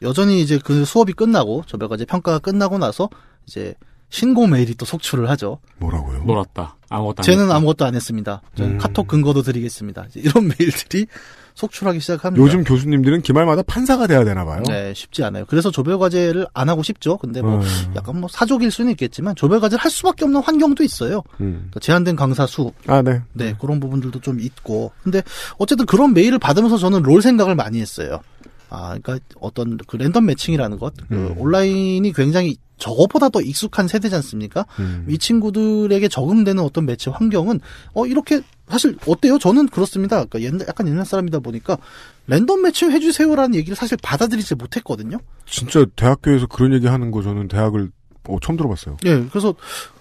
Speaker 4: 여전히 이제 그 수업이 끝나고 조별과제 평가가 끝나고 나서 이제 신고 메일이 또 속출을 하죠.
Speaker 2: 뭐라고요?
Speaker 3: 놀았다. 아무것도 안
Speaker 4: 쟤는
Speaker 3: 했다.
Speaker 4: 아무것도 안 했습니다. 저는
Speaker 2: 음.
Speaker 4: 카톡 근거도 드리겠습니다. 이런 메일들이 속출하기 시작합니다.
Speaker 2: 요즘 교수님들은 기말마다 판사가 돼야 되나 봐요.
Speaker 4: 네, 쉽지 않아요. 그래서 조별 과제를 안 하고 싶죠. 근데 뭐
Speaker 2: 음.
Speaker 4: 약간 뭐 사족일 수는 있겠지만 조별 과제를 할 수밖에 없는 환경도 있어요.
Speaker 2: 음.
Speaker 4: 그러니까 제한된 강사 수,
Speaker 2: 아, 네.
Speaker 4: 네, 그런 부분들도 좀 있고. 근데 어쨌든 그런 메일을 받으면서 저는 롤 생각을 많이 했어요. 아, 그러니까 어떤 그 랜덤 매칭이라는 것, 그
Speaker 2: 음.
Speaker 4: 온라인이 굉장히 저거보다 더 익숙한 세대지 않습니까?
Speaker 2: 음.
Speaker 4: 이 친구들에게 적응되는 어떤 매체 환경은 어 이렇게 사실 어때요? 저는 그렇습니다. 그러니까 옛날 약간 옛날 사람이다 보니까 랜덤 매칭 해주세요라는 얘기를 사실 받아들이지 못했거든요.
Speaker 2: 진짜 대학교에서 그런 얘기 하는 거 저는 대학을 어, 처음 들어봤어요.
Speaker 4: 예, 그래서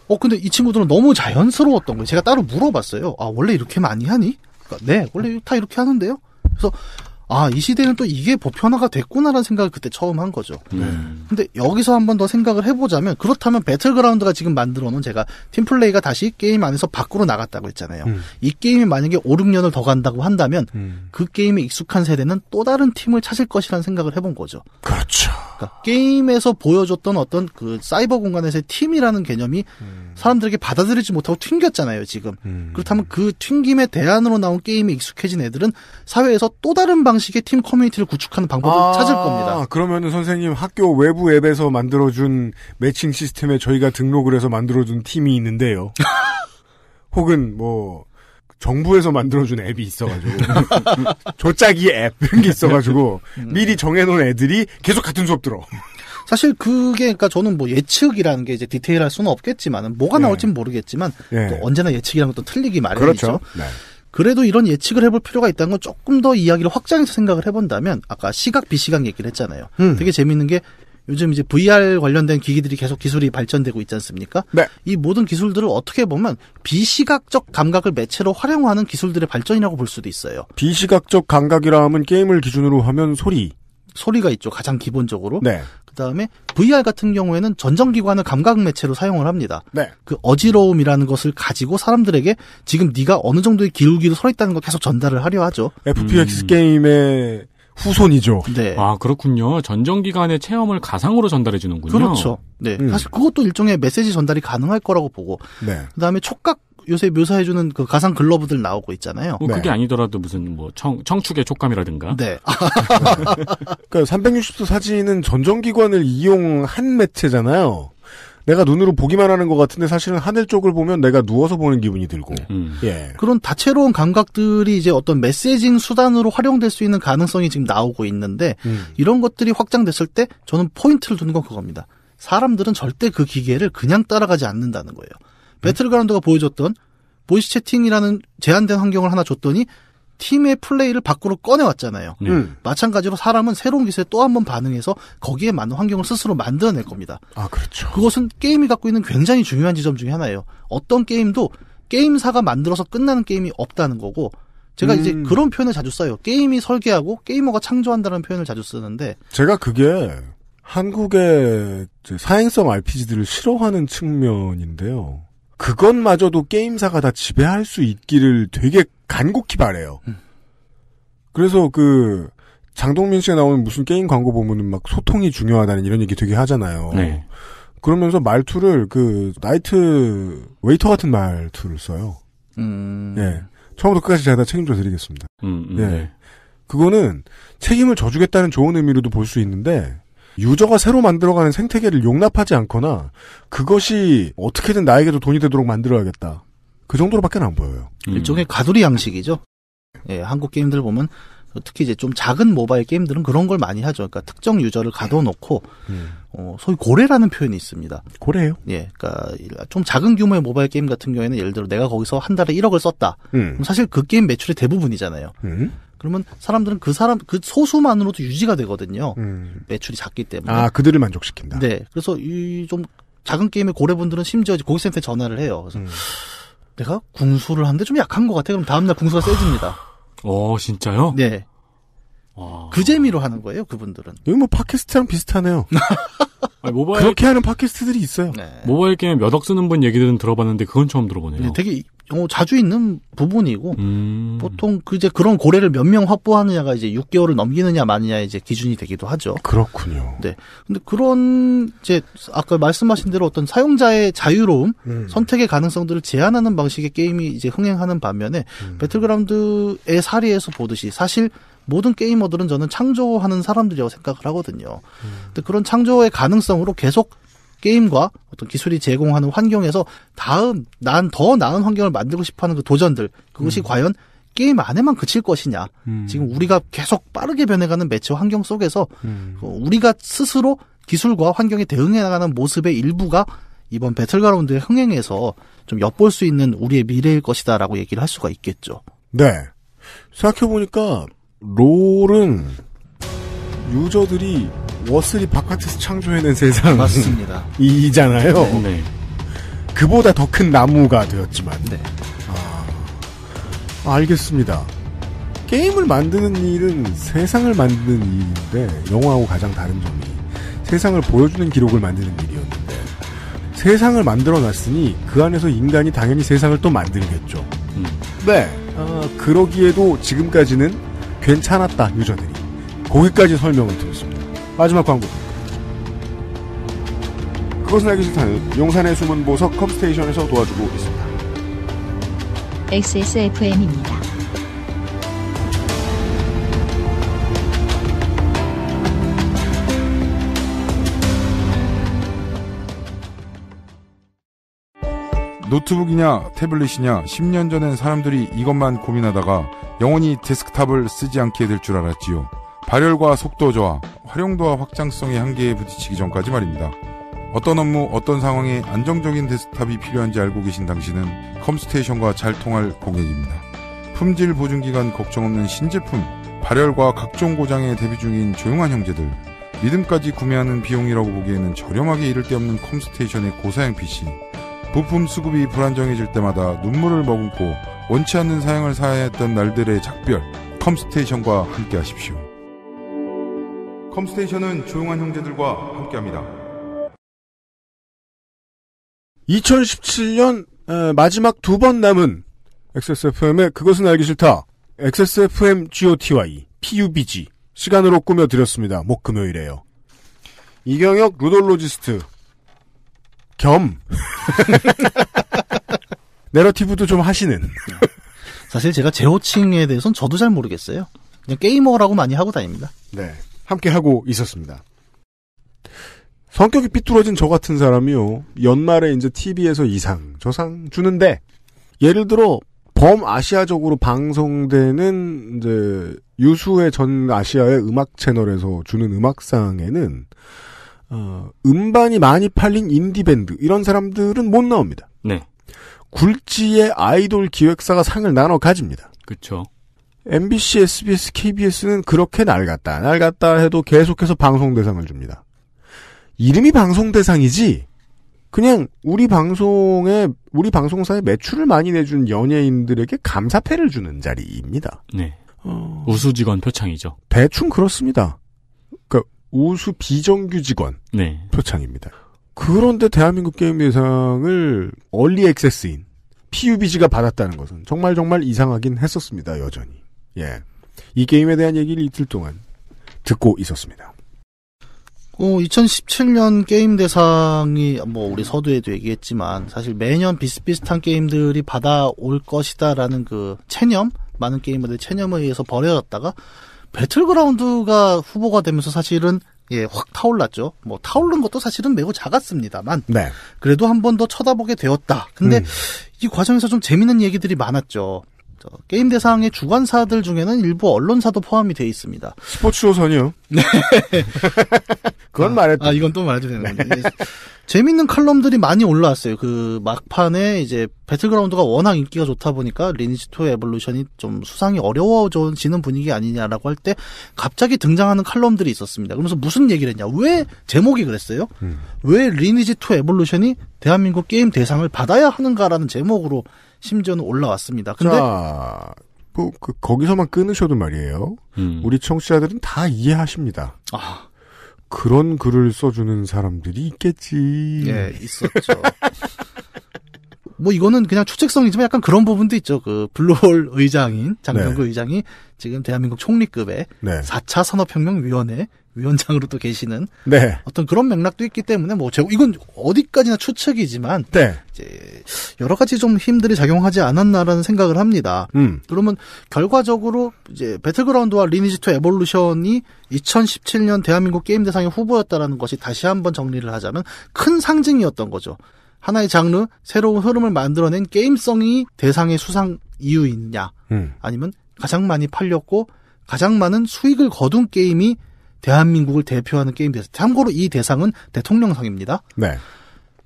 Speaker 4: 어 근데 이 친구들은 너무 자연스러웠던 거예요. 제가 따로 물어봤어요. 아 원래 이렇게 많이 하니? 그러니까, 네, 원래 다 이렇게 하는데요. 그래서 아 이 시대는 또 이게 보편화가 됐구나라는 생각을 그때 처음 한 거죠.
Speaker 3: 음.
Speaker 4: 근데 여기서 한 번 더 생각을 해보자면 그렇다면 배틀그라운드가 지금 만들어 놓은 제가 팀플레이가 다시 게임 안에서 밖으로 나갔다고 했잖아요.
Speaker 2: 음.
Speaker 4: 이 게임이 만약에 5, 6년을 더 간다고 한다면
Speaker 2: 음.
Speaker 4: 그 게임에 익숙한 세대는 또 다른 팀을 찾을 것이라는 생각을 해본 거죠.
Speaker 2: 그렇죠.
Speaker 4: 그러니까 게임에서 보여줬던 어떤 그 사이버 공간에서의 팀이라는 개념이 사람들에게 받아들이지 못하고 튕겼잖아요, 지금.
Speaker 2: 음.
Speaker 4: 그렇다면 그 튕김의 대안으로 나온 게임에 익숙해진 애들은 사회에서 또 다른 방식의 팀 커뮤니티를 구축하는 방법을
Speaker 2: 아,
Speaker 4: 찾을 겁니다.
Speaker 2: 그러면은 선생님 학교 외부 앱에서 만들어준 매칭 시스템에 저희가 등록을 해서 만들어준 팀이 있는데요. 혹은 뭐 정부에서 만들어준 앱이 있어가지고 조짜기 앱 이런 게 있어가지고
Speaker 4: 음.
Speaker 2: 미리 정해놓은 애들이 계속 같은 수업 들어.
Speaker 4: 사실 그게 그러니까 저는 뭐 예측이라는 게 이제 디테일할 수는 없겠지만은 뭐가
Speaker 2: 네.
Speaker 4: 나올지는 모르겠지만
Speaker 2: 예.
Speaker 4: 또 언제나 예측이라는 것도 틀리기 마련이죠.
Speaker 2: 그렇죠. 네.
Speaker 4: 그래도 이런 예측을 해볼 필요가 있다는 건 조금 더 이야기를 확장해서 생각을 해본다면 아까 시각 비시각 얘기를 했잖아요.
Speaker 2: 음.
Speaker 4: 되게 재밌는 게 요즘 이제 VR 관련된 기기들이 계속 기술이 발전되고 있지 않습니까?
Speaker 2: 네.
Speaker 4: 이 모든 기술들을 어떻게 보면 비시각적 감각을 매체로 활용하는 기술들의 발전이라고 볼 수도 있어요. 비시각적
Speaker 2: 감각이라 하면 게임을 기준으로 하면 소리.
Speaker 4: 소리가 있죠. 가장 기본적으로.
Speaker 2: 네.
Speaker 4: 그다음에 VR 같은 경우에는 전정기관을 감각 매체로 사용을 합니다.
Speaker 2: 네.
Speaker 4: 그 어지러움이라는 것을 가지고 사람들에게 지금 네가 어느 정도의 기울기로 서 있다는 걸 계속 전달을 하려 하죠.
Speaker 2: FPX 게임의 후손이죠.
Speaker 4: 네.
Speaker 3: 아 그렇군요. 전정기간의 체험을 가상으로 전달해 주는군요.
Speaker 4: 그렇죠. 네.
Speaker 2: 음.
Speaker 4: 사실 그것도 일종의 메시지 전달이 가능할 거라고 보고
Speaker 2: 네.
Speaker 4: 그다음에 촉각 요새 묘사해주는 그 가상 글러브들 나오고 있잖아요.
Speaker 3: 뭐 그게 아니더라도 무슨 뭐 청, 청축의 촉감이라든가.
Speaker 4: 네.
Speaker 2: 그러니까 360도 사진은 전정기관을 이용한 매체잖아요. 내가 눈으로 보기만 하는 것 같은데 사실은 하늘 쪽을 보면 내가 누워서 보는 기분이 들고.
Speaker 3: 음.
Speaker 2: 예.
Speaker 4: 그런 다채로운 감각들이 이제 어떤 메시징 수단으로 활용될 수 있는 가능성이 지금 나오고 있는데
Speaker 2: 음.
Speaker 4: 이런 것들이 확장됐을 때 저는 포인트를 두는 건 그겁니다. 사람들은 절대 그 기계를 그냥 따라가지 않는다는 거예요. 배틀그라운드가 보여줬던 voice 채팅이라는 제한된 환경을 하나 줬더니 팀의 플레이를 밖으로 꺼내왔잖아요.
Speaker 3: 네.
Speaker 2: 음.
Speaker 4: 마찬가지로 사람은 새로운 기술에 또 한 번 반응해서 거기에 맞는 환경을 스스로 만들어낼 겁니다.
Speaker 2: 아, 그렇죠.
Speaker 4: 그것은 게임이 갖고 있는 굉장히 중요한 지점 중에 하나예요. 어떤 게임도 게임사가 만들어서 끝나는 게임이 없다는 거고, 제가 이제
Speaker 2: 음.
Speaker 4: 그런 표현을 자주 써요. 게임이 설계하고 게이머가 창조한다는 표현을 자주 쓰는데,
Speaker 2: 제가 그게 한국의 이제 사행성 RPG들을 싫어하는 측면인데요. 그것마저도 게임사가 다 지배할 수 있기를 되게 간곡히 바래요. 그래서 그 장동민 씨가 나오는 무슨 게임 광고 보면은 막 소통이 중요하다는 이런 얘기 되게 하잖아요.
Speaker 3: 네.
Speaker 2: 그러면서 말투를 그 나이트 웨이터 같은 말투를 써요.
Speaker 4: 음,
Speaker 2: 예. 처음부터 끝까지 제가 다 책임져 드리겠습니다.
Speaker 3: 음, 음,
Speaker 2: 예.
Speaker 3: 네.
Speaker 2: 그거는 책임을 져주겠다는 좋은 의미로도 볼 수 있는데 유저가 새로 만들어가는 생태계를 용납하지 않거나 그것이 어떻게든 나에게도 돈이 되도록 만들어야겠다. 그 정도로밖에 안 보여요.
Speaker 3: 음.
Speaker 4: 일종의 가두리 양식이죠. 예, 한국 게임들 보면 특히 이제 좀 작은 모바일 게임들은 그런 걸 많이 하죠. 그러니까 특정 유저를 가둬놓고 어, 소위 고래라는 표현이 있습니다.
Speaker 2: 고래요?
Speaker 4: 예, 그러니까 좀 작은 규모의 모바일 게임 같은 경우에는 예를 들어 내가 거기서 한 달에 1억을 썼다.
Speaker 2: 음.
Speaker 4: 그럼 사실 그 게임 매출의 대부분이잖아요.
Speaker 2: 음?
Speaker 4: 그러면 사람들은 그 사람 그 소수만으로도 유지가 되거든요.
Speaker 2: 음.
Speaker 4: 매출이 작기 때문에.
Speaker 2: 아, 그들을 만족시킨다.
Speaker 4: 네. 그래서 이 좀 작은 게임의 고래분들은 심지어 고객센터에 전화를 해요. 그래서
Speaker 2: 음.
Speaker 4: 내가 궁수를 하는데 좀 약한 것 같아. 그럼 다음날 궁수가 세집니다.
Speaker 3: 어, 진짜요?
Speaker 4: 네.
Speaker 3: 와.
Speaker 4: 그 재미로 하는 거예요. 그분들은.
Speaker 2: 여기 뭐 팟캐스트랑 비슷하네요.
Speaker 3: 아니, 모바일,
Speaker 2: 그렇게 하는 팟캐스트들이 있어요.
Speaker 4: 네.
Speaker 3: 모바일 게임 몇 억 쓰는 분 얘기들은 들어봤는데 그건 처음 들어보네요.
Speaker 4: 네, 되게 어, 자주 있는 부분이고
Speaker 3: 음.
Speaker 4: 보통 그 이제 그런 고래를 몇 명 확보하느냐가 이제 6개월을 넘기느냐 마느냐 이제 기준이 되기도 하죠.
Speaker 2: 그렇군요.
Speaker 4: 네. 근데 그런 이제 아까 말씀하신 대로 어떤 사용자의 자유로움,
Speaker 2: 음.
Speaker 4: 선택의 가능성들을 제한하는 방식의 게임이 이제 흥행하는 반면에
Speaker 2: 음.
Speaker 4: 배틀그라운드의 사례에서 보듯이 사실 모든 게이머들은 저는 창조하는 사람들이라고 생각을 하거든요.
Speaker 2: 음.
Speaker 4: 근데 그런 창조의 가능성으로 계속 게임과 어떤 기술이 제공하는 환경에서 다음 난 더 나은 환경을 만들고 싶어하는 그 도전들 그것이 과연 게임 안에만 그칠 것이냐.
Speaker 2: 음.
Speaker 4: 지금 우리가 계속 빠르게 변해가는 매체 환경 속에서
Speaker 2: 음.
Speaker 4: 어, 우리가 스스로 기술과 환경에 대응해 나가는 모습의 일부가 이번 배틀그라운드의 흥행에서 좀 엿볼 수 있는 우리의 미래일 것이다라고 얘기를 할 수가 있겠죠.
Speaker 2: 네. 생각해보니까, 롤은, 유저들이 워슬이 바깥에서 창조해낸 세상.
Speaker 4: 맞습니다.
Speaker 2: 이잖아요.
Speaker 3: 네.
Speaker 2: 그보다 더 큰 나무가 되었지만.
Speaker 4: 네.
Speaker 2: 아, 알겠습니다. 게임을 만드는 일은 세상을 만드는 일인데, 영화하고 가장 다른 점이, 세상을 보여주는 기록을 만드는 일이었는데, 세상을 만들어 놨으니, 그 안에서 인간이 당연히 세상을 또 만들겠죠.
Speaker 3: 음.
Speaker 2: 네. 아, 그러기에도 지금까지는 괜찮았다, 유저들이. 거기까지 설명을 드렸습니다. 마지막 광고. 그것은 알기 싫다는 용산의 숨은 보석 컴스테이션에서 도와주고 있습니다.
Speaker 1: XSFM입니다.
Speaker 10: 노트북이냐 태블릿이냐 10년 전엔 사람들이 이것만 고민하다가 영원히 데스크탑을 쓰지 않게 될 줄 알았지요. 발열과 속도 저하, 활용도와 확장성의 한계에 부딪히기 전까지 말입니다. 어떤 업무, 어떤 상황에 안정적인 데스크탑이 필요한지 알고 계신 당신은 컴스테이션과 잘 통할 고객입니다. 품질 보증 기간 걱정 없는 신제품, 발열과 각종 고장에 대비 중인 조용한 형제들, 믿음까지 구매하는 비용이라고 보기에는 저렴하기 이를 데 없는 컴스테이션의 고사양 PC, 부품 수급이 불안정해질 때마다 눈물을 머금고 원치 않는 사양을 사야 했던 날들의 작별 컴스테이션과 함께 하십시오. 컴스테이션은 조용한 형제들과 함께합니다.
Speaker 2: 2017년 에, 마지막 두 번 남은 XSFM의 그것은 알기 싫다. XSFM GOTY, PUBG 시간으로 꾸며드렸습니다. 목 금요일에요. 이경혁 ludologist 겸 내러티브도 좀 하시는
Speaker 4: 사실 제가 제 호칭에 대해서는 저도 잘 모르겠어요. 그냥 게이머라고 많이 하고 다닙니다.
Speaker 2: 네. 함께 하고 있었습니다. 성격이 삐뚤어진 저 같은 사람이요. 연말에 이제 TV에서 이상, 저상 주는데, 예를 들어, 범아시아적으로 방송되는, 이제, 유수의 전 아시아의 음악 채널에서 주는 음악상에는, 어, 음반이 많이 팔린 인디 밴드, 이런 사람들은 못 나옵니다.
Speaker 3: 네.
Speaker 2: 굴지의 아이돌 기획사가 상을 나눠 가집니다.
Speaker 3: 그렇죠.
Speaker 2: MBC, SBS, KBS는 그렇게 낡았다, 낡았다 해도 계속해서 방송 대상을 줍니다. 이름이 방송 대상이지, 그냥 우리 방송에, 우리 방송사에 매출을 많이 내준 연예인들에게 감사패를 주는 자리입니다.
Speaker 3: 네.
Speaker 2: 어.
Speaker 3: 우수 직원 표창이죠.
Speaker 2: 대충 그렇습니다. 그러니까 우수 비정규 직원
Speaker 3: 네.
Speaker 2: 표창입니다. 그런데 대한민국 게임 대상을 얼리 액세스인 PUBG가 받았다는 것은 정말 정말 이상하긴 했었습니다. 여전히. 예. 이 게임에 대한 얘기를 이틀 동안 듣고 있었습니다.
Speaker 4: 어, 2017년 게임 대상이 뭐 우리 서두에도 얘기했지만 사실 매년 비슷비슷한 게임들이 받아올 것이다라는 그 체념 많은 게이머들의 체념에 의해서 버려졌다가 배틀그라운드가 후보가 되면서 사실은 예, 확 타올랐죠. 뭐 타오른 것도 사실은 매우 작았습니다만
Speaker 2: 네.
Speaker 4: 그래도 한 번 더 쳐다보게 되었다. 근데
Speaker 2: 음.
Speaker 4: 이 과정에서 좀 재밌는 얘기들이 많았죠. 저, 게임 대상의 주관사들 중에는 일부 언론사도 포함이 돼 있습니다.
Speaker 2: 스포츠 조선이요? 네. 그건 말했다.
Speaker 4: 아, 이건 또 말해도 되는 건데. 이제 재밌는 칼럼들이 많이 올라왔어요. 그 막판에 이제 배틀그라운드가 워낙 인기가 좋다 보니까 리니지2 레볼루션이 좀 수상이 어려워지는 분위기 아니냐라고 할 때 갑자기 등장하는 칼럼들이 있었습니다. 그러면서 무슨 얘기를 했냐. 왜 제목이 그랬어요? 왜 리니지2 레볼루션이 대한민국 게임 대상을 받아야 하는가라는 제목으로 심지어는 올라왔습니다. 근데
Speaker 2: 자, 뭐, 그, 거기서만 끊으셔도 말이에요.
Speaker 3: 음.
Speaker 2: 우리 청취자들은 다 이해하십니다.
Speaker 4: 아,
Speaker 2: 그런 글을 써주는 사람들이 있겠지.
Speaker 4: 예, 있었죠. 뭐 이거는 그냥 추측성이지만 약간 그런 부분도 있죠. 그 블루홀 의장인 장병규
Speaker 2: 네.
Speaker 4: 의장이 지금 대한민국 총리급의
Speaker 2: 네.
Speaker 4: 4차 산업혁명위원회 위원장으로 또 계시는
Speaker 2: 네.
Speaker 4: 어떤 그런 맥락도 있기 때문에 뭐 제가 이건 어디까지나 추측이지만
Speaker 2: 네.
Speaker 4: 이제 여러 가지 좀 힘들이 작용하지 않았나라는 생각을 합니다.
Speaker 2: 음.
Speaker 4: 그러면 결과적으로 이제 배틀그라운드와 리니지 2 레볼루션이 2017년 대한민국 게임 대상의 후보였다라는 것이 다시 한번 정리를 하자면 큰 상징이었던 거죠. 하나의 장르, 새로운 흐름을 만들어낸 게임성이 대상의 수상 이유이냐,
Speaker 2: 음.
Speaker 4: 아니면 가장 많이 팔렸고 가장 많은 수익을 거둔 게임이 대한민국을 대표하는 게임 대상. 참고로 이 대상은 대통령상입니다.
Speaker 2: 네.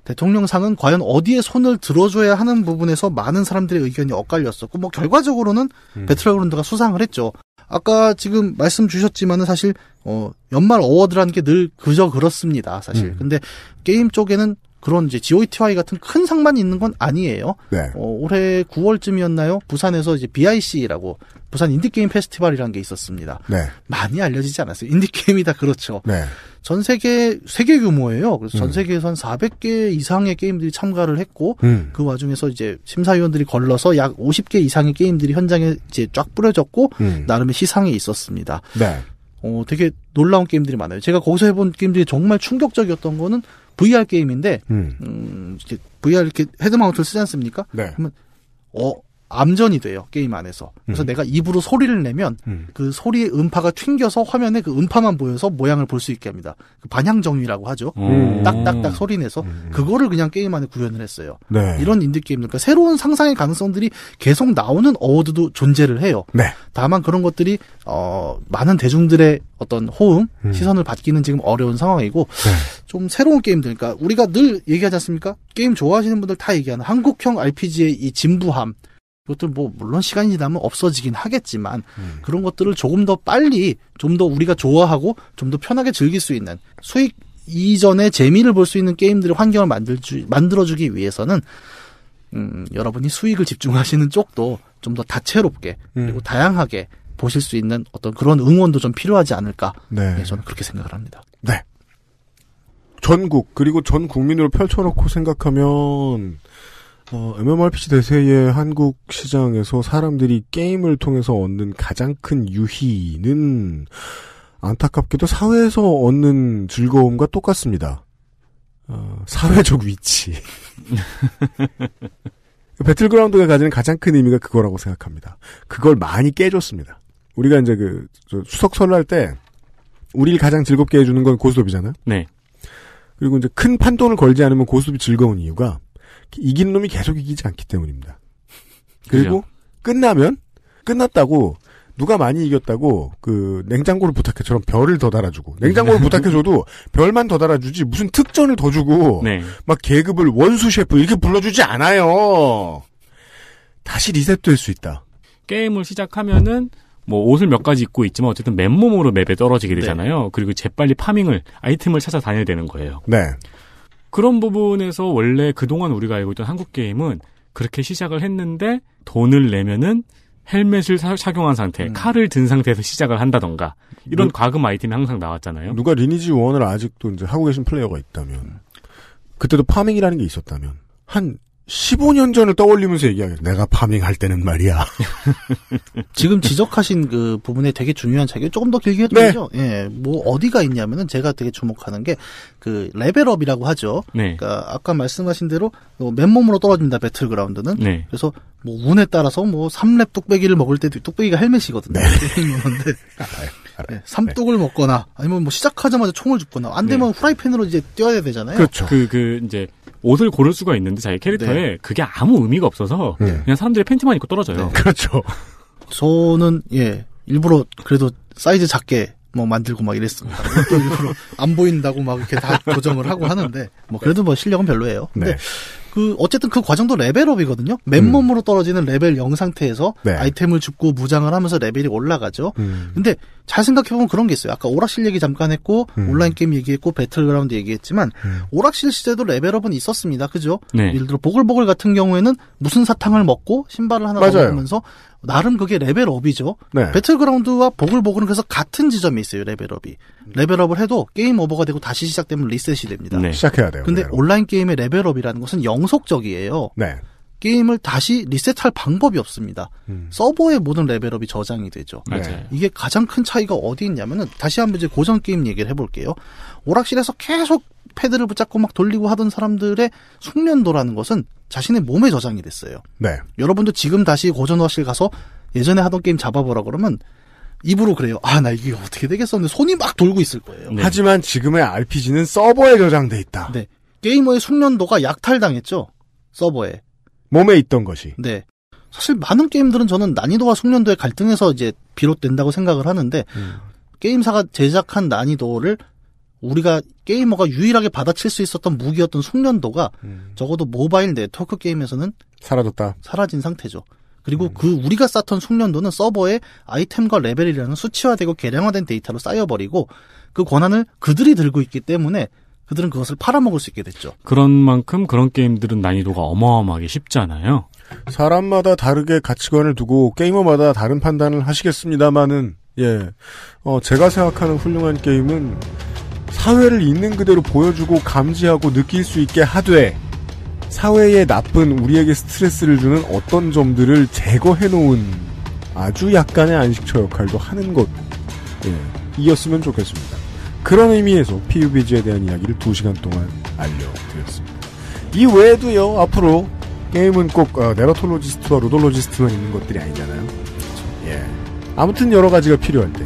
Speaker 4: 대통령상은 과연 어디에 손을 들어줘야 하는 부분에서 많은 사람들의 의견이 엇갈렸었고, 뭐, 결과적으로는 배틀그라운드가 수상을 했죠. 아까 지금 말씀 주셨지만은 사실, 어, 연말 어워드라는 게 늘 그저 그렇습니다, 사실.
Speaker 2: 음.
Speaker 4: 근데 게임 쪽에는 그런 이제 GOTY 같은 큰 상만 있는 건 아니에요.
Speaker 2: 네.
Speaker 4: 어, 올해 9월쯤이었나요? 부산에서 이제 BIC라고, 부산 인디게임 페스티벌이라는 게 있었습니다.
Speaker 2: 네.
Speaker 4: 많이 알려지지 않았어요. 인디게임이 다 그렇죠.
Speaker 2: 네.
Speaker 4: 전 세계 세계 규모예요. 그래서 전
Speaker 2: 음.
Speaker 4: 세계에서 한 400개 이상의 게임들이 참가를 했고
Speaker 2: 음.
Speaker 4: 그 와중에서 이제 심사위원들이 걸러서 약 50개 이상의 게임들이 현장에 이제 쫙 뿌려졌고
Speaker 2: 음.
Speaker 4: 나름의 시상이 있었습니다.
Speaker 2: 네.
Speaker 4: 어 되게 놀라운 게임들이 많아요. 제가 거기서 해본 게임들이 정말 충격적이었던 거는 VR 게임인데
Speaker 2: 음.
Speaker 4: 음, VR 이렇게 head mount를 쓰지 않습니까?
Speaker 2: 네.
Speaker 4: 그러면 어 암전이 돼요 게임 안에서. 그래서
Speaker 2: 음.
Speaker 4: 내가 입으로 소리를 내면
Speaker 2: 음.
Speaker 4: 그 소리의 음파가 튕겨서 화면에 그 음파만 보여서 모양을 볼 수 있게 합니다. 그 반향 정위라고 하죠.
Speaker 2: 음.
Speaker 4: 딱딱딱 소리 내서 그거를 그냥 게임 안에 구현을 했어요.
Speaker 2: 네.
Speaker 4: 이런 인디 게임들, 그러니까 새로운 상상의 가능성들이 계속 나오는 어워드도 존재를 해요.
Speaker 2: 네.
Speaker 4: 다만 그런 것들이 어 많은 대중들의 어떤 호응,
Speaker 2: 음.
Speaker 4: 시선을 받기는 지금 어려운 상황이고
Speaker 2: 네.
Speaker 4: 좀 새로운 게임들, 그러니까 우리가 늘 얘기하지 않습니까? 게임 좋아하시는 분들 다 얘기하는 한국형 RPG의 이 진부함. 이것들 뭐 물론 시간이 지나면 없어지긴 하겠지만
Speaker 2: 음.
Speaker 4: 그런 것들을 조금 더 빨리 좀 더 우리가 좋아하고 좀 더 편하게 즐길 수 있는 수익 이전에 재미를 볼 수 있는 게임들의 환경을 만들주, 만들어주기 위해서는 음, 여러분이 수익을 집중하시는 쪽도 좀 더 다채롭게 그리고 다양하게 보실 수 있는 어떤 그런 응원도 좀 필요하지 않을까.
Speaker 2: 네.
Speaker 4: 네, 저는 그렇게 생각을 합니다.
Speaker 2: 네. 전국 그리고 전 국민으로 펼쳐놓고 생각하면 어, MMORPG 대세의 한국 시장에서 사람들이 게임을 통해서 얻는 가장 큰 유희는 안타깝게도 사회에서 얻는 즐거움과 똑같습니다. 어, 사회적 위치. 배틀그라운드가 가지는 가장 큰 의미가 그거라고 생각합니다. 그걸 많이 깨줬습니다. 우리가 이제 그, 수석 설날 때, 우리를 가장 즐겁게 해주는 건 고스톱이잖아요?
Speaker 3: 네.
Speaker 2: 그리고 이제 큰 판돈을 걸지 않으면 고스톱이 즐거운 이유가, 이기는 놈이 계속 이기지 않기 때문입니다. 그리고
Speaker 3: 그죠.
Speaker 2: 끝나면, 끝났다고, 누가 많이 이겼다고, 그, 냉장고를 부탁해처럼 별을 더 달아주고, 냉장고를 부탁해줘도 별만 더 달아주지, 무슨 특전을 더 주고,
Speaker 3: 네.
Speaker 2: 막 계급을 원수 셰프 이렇게 불러주지 않아요. 다시 리셋될 수 있다.
Speaker 3: 게임을 시작하면은 뭐 옷을 몇 가지 입고 있지만 어쨌든 맨몸으로 맵에 떨어지게 되잖아요. 그리고 재빨리 파밍을 아이템을 찾아 다녀야 되는 거예요.
Speaker 2: 네.
Speaker 3: 그런 부분에서 원래 그동안 우리가 알고 있던 한국 게임은 그렇게 시작을 했는데 돈을 내면은 헬멧을 사- 착용한 상태, 칼을 든 상태에서 시작을 한다던가 이런
Speaker 2: 누-
Speaker 3: 과금 아이템이 항상 나왔잖아요.
Speaker 2: 누가 리니지 1을 아직도 이제 하고 계신 플레이어가 있다면, 그때도 파밍이라는 게 있었다면, 한 15년 전을 떠올리면서 얘기하겠 내가 파밍할 때는 말이야.
Speaker 4: 지금 지적하신 그 부분에 되게 중요한 차이가 조금 더 길게 해도
Speaker 2: 네.
Speaker 4: 되죠. 예, 뭐 어디가 있냐면은 제가 되게 주목하는 게 그 레벨업이라고 하죠.
Speaker 3: 네.
Speaker 4: 그러니까 아까 말씀하신 대로 어, 맨몸으로 떨어집니다. 배틀그라운드는.
Speaker 3: 네.
Speaker 4: 그래서 뭐 운에 따라서 뭐 3렙 뚝배기를 먹을 때도 뚝배기가 헬멧이거든요. 게임이었는데 네, 삼뚝을 먹거나 아니면 뭐 시작하자마자 총을 줍거나 안 되면 후라이팬으로 이제 뛰어야 되잖아요.
Speaker 2: 그렇죠.
Speaker 3: 그, 그, 이제, 옷을 고를 수가 있는데, 자기 캐릭터에
Speaker 4: 네.
Speaker 3: 그게 아무 의미가 없어서,
Speaker 2: 네.
Speaker 3: 그냥 사람들이 팬티만 입고 떨어져요.
Speaker 2: 그렇죠.
Speaker 4: 저는 예 일부러 그래도 사이즈 작게 뭐 만들고 막 이랬습니다. 또 일부러 안 보인다고 막 이렇게 다 조정을 하고 하는데 뭐 그래도 뭐 실력은 별로예요. 근데
Speaker 2: 네.
Speaker 4: 그 어쨌든 그 과정도 레벨업이거든요. 맨몸으로 떨어지는 레벨 0 상태에서
Speaker 2: 네.
Speaker 4: 아이템을 줍고 무장을 하면서 레벨이 올라가죠.
Speaker 2: 음.
Speaker 4: 근데 잘 생각해보면 그런 게 있어요. 아까 오락실 얘기 잠깐 했고
Speaker 2: 음.
Speaker 4: 온라인 게임 얘기했고 배틀그라운드 얘기했지만 오락실 시대도 레벨업은 있었습니다. 그죠?
Speaker 3: 네.
Speaker 4: 예를 들어 보글보글 같은 경우에는 무슨 사탕을 먹고 신발을 하나. 먹으면서 나름 그게 레벨업이죠.
Speaker 2: 네.
Speaker 4: 배틀그라운드와 보글보글은 그래서 같은 지점에 있어요. 레벨업이. 레벨업을 해도 게임 오버가 되고 다시 시작되면 리셋이 됩니다.
Speaker 3: 네.
Speaker 2: 시작해야 돼요.
Speaker 4: 근데
Speaker 2: 그대로.
Speaker 4: 온라인 게임의 레벨업이라는 것은 영속적이에요.
Speaker 2: 네.
Speaker 4: 게임을 다시 리셋할 방법이 없습니다.
Speaker 2: 음.
Speaker 4: 서버의 모든 레벨업이 저장이 되죠.
Speaker 2: 네.
Speaker 3: 맞아요.
Speaker 4: 이게 가장 큰 차이가 어디 있냐면은 다시 한번 이제 고전 게임 얘기를 해볼게요. 오락실에서 계속 패드를 붙잡고 막 돌리고 하던 사람들의 숙련도라는 것은 자신의 몸에 저장이 됐어요.
Speaker 2: 네.
Speaker 4: 여러분도 지금 다시 고전 오락실 가서 예전에 하던 게임 잡아보라 그러면 입으로 그래요. 아, 나 이게 어떻게 되겠어. 근데 손이 막 돌고 있을 거예요.
Speaker 3: 네.
Speaker 2: 하지만 지금의 RPG는 서버에 저장돼 있다.
Speaker 4: 네. 게이머의 숙련도가 약탈당했죠. 서버에.
Speaker 2: 몸에 있던 것이.
Speaker 4: 네. 사실 많은 게임들은 저는 난이도와 숙련도의 갈등에서 이제 비롯된다고 생각을 하는데
Speaker 2: 음.
Speaker 4: 게임사가 제작한 난이도를 우리가 게이머가 유일하게 받아칠 수 있었던 무기였던 숙련도가
Speaker 2: 음.
Speaker 4: 적어도 모바일 네트워크 게임에서는
Speaker 2: 사라졌다.
Speaker 4: 사라진 상태죠. 그리고 그 우리가 쌓던 숙련도는 서버에 아이템과 레벨이라는 수치화되고 개량화된 데이터로 쌓여버리고 그 권한을 그들이 들고 있기 때문에 그들은 그것을 팔아먹을 수 있게 됐죠.
Speaker 3: 그런 만큼 그런 게임들은 난이도가 어마어마하게 쉽잖아요.
Speaker 2: 사람마다 다르게 가치관을 두고 게이머마다 다른 판단을 하시겠습니다만은 예, 어, 제가 생각하는 훌륭한 게임은 사회를 있는 그대로 보여주고 감지하고 느낄 수 있게 하되 사회에 나쁜 우리에게 스트레스를 주는 어떤 점들을 제거해 놓은 아주 약간의 안식처 역할도 하는 것 예, 이었으면 좋겠습니다. 그런 의미에서 PUBG에 대한 이야기를 2시간 동안 알려드렸습니다. 이 외에도요, 앞으로 게임은 꼭 어, 네러톨로지스트와 로돌로지스트만 있는 것들이 아니잖아요. 예. 아무튼 여러 가지가 필요할 때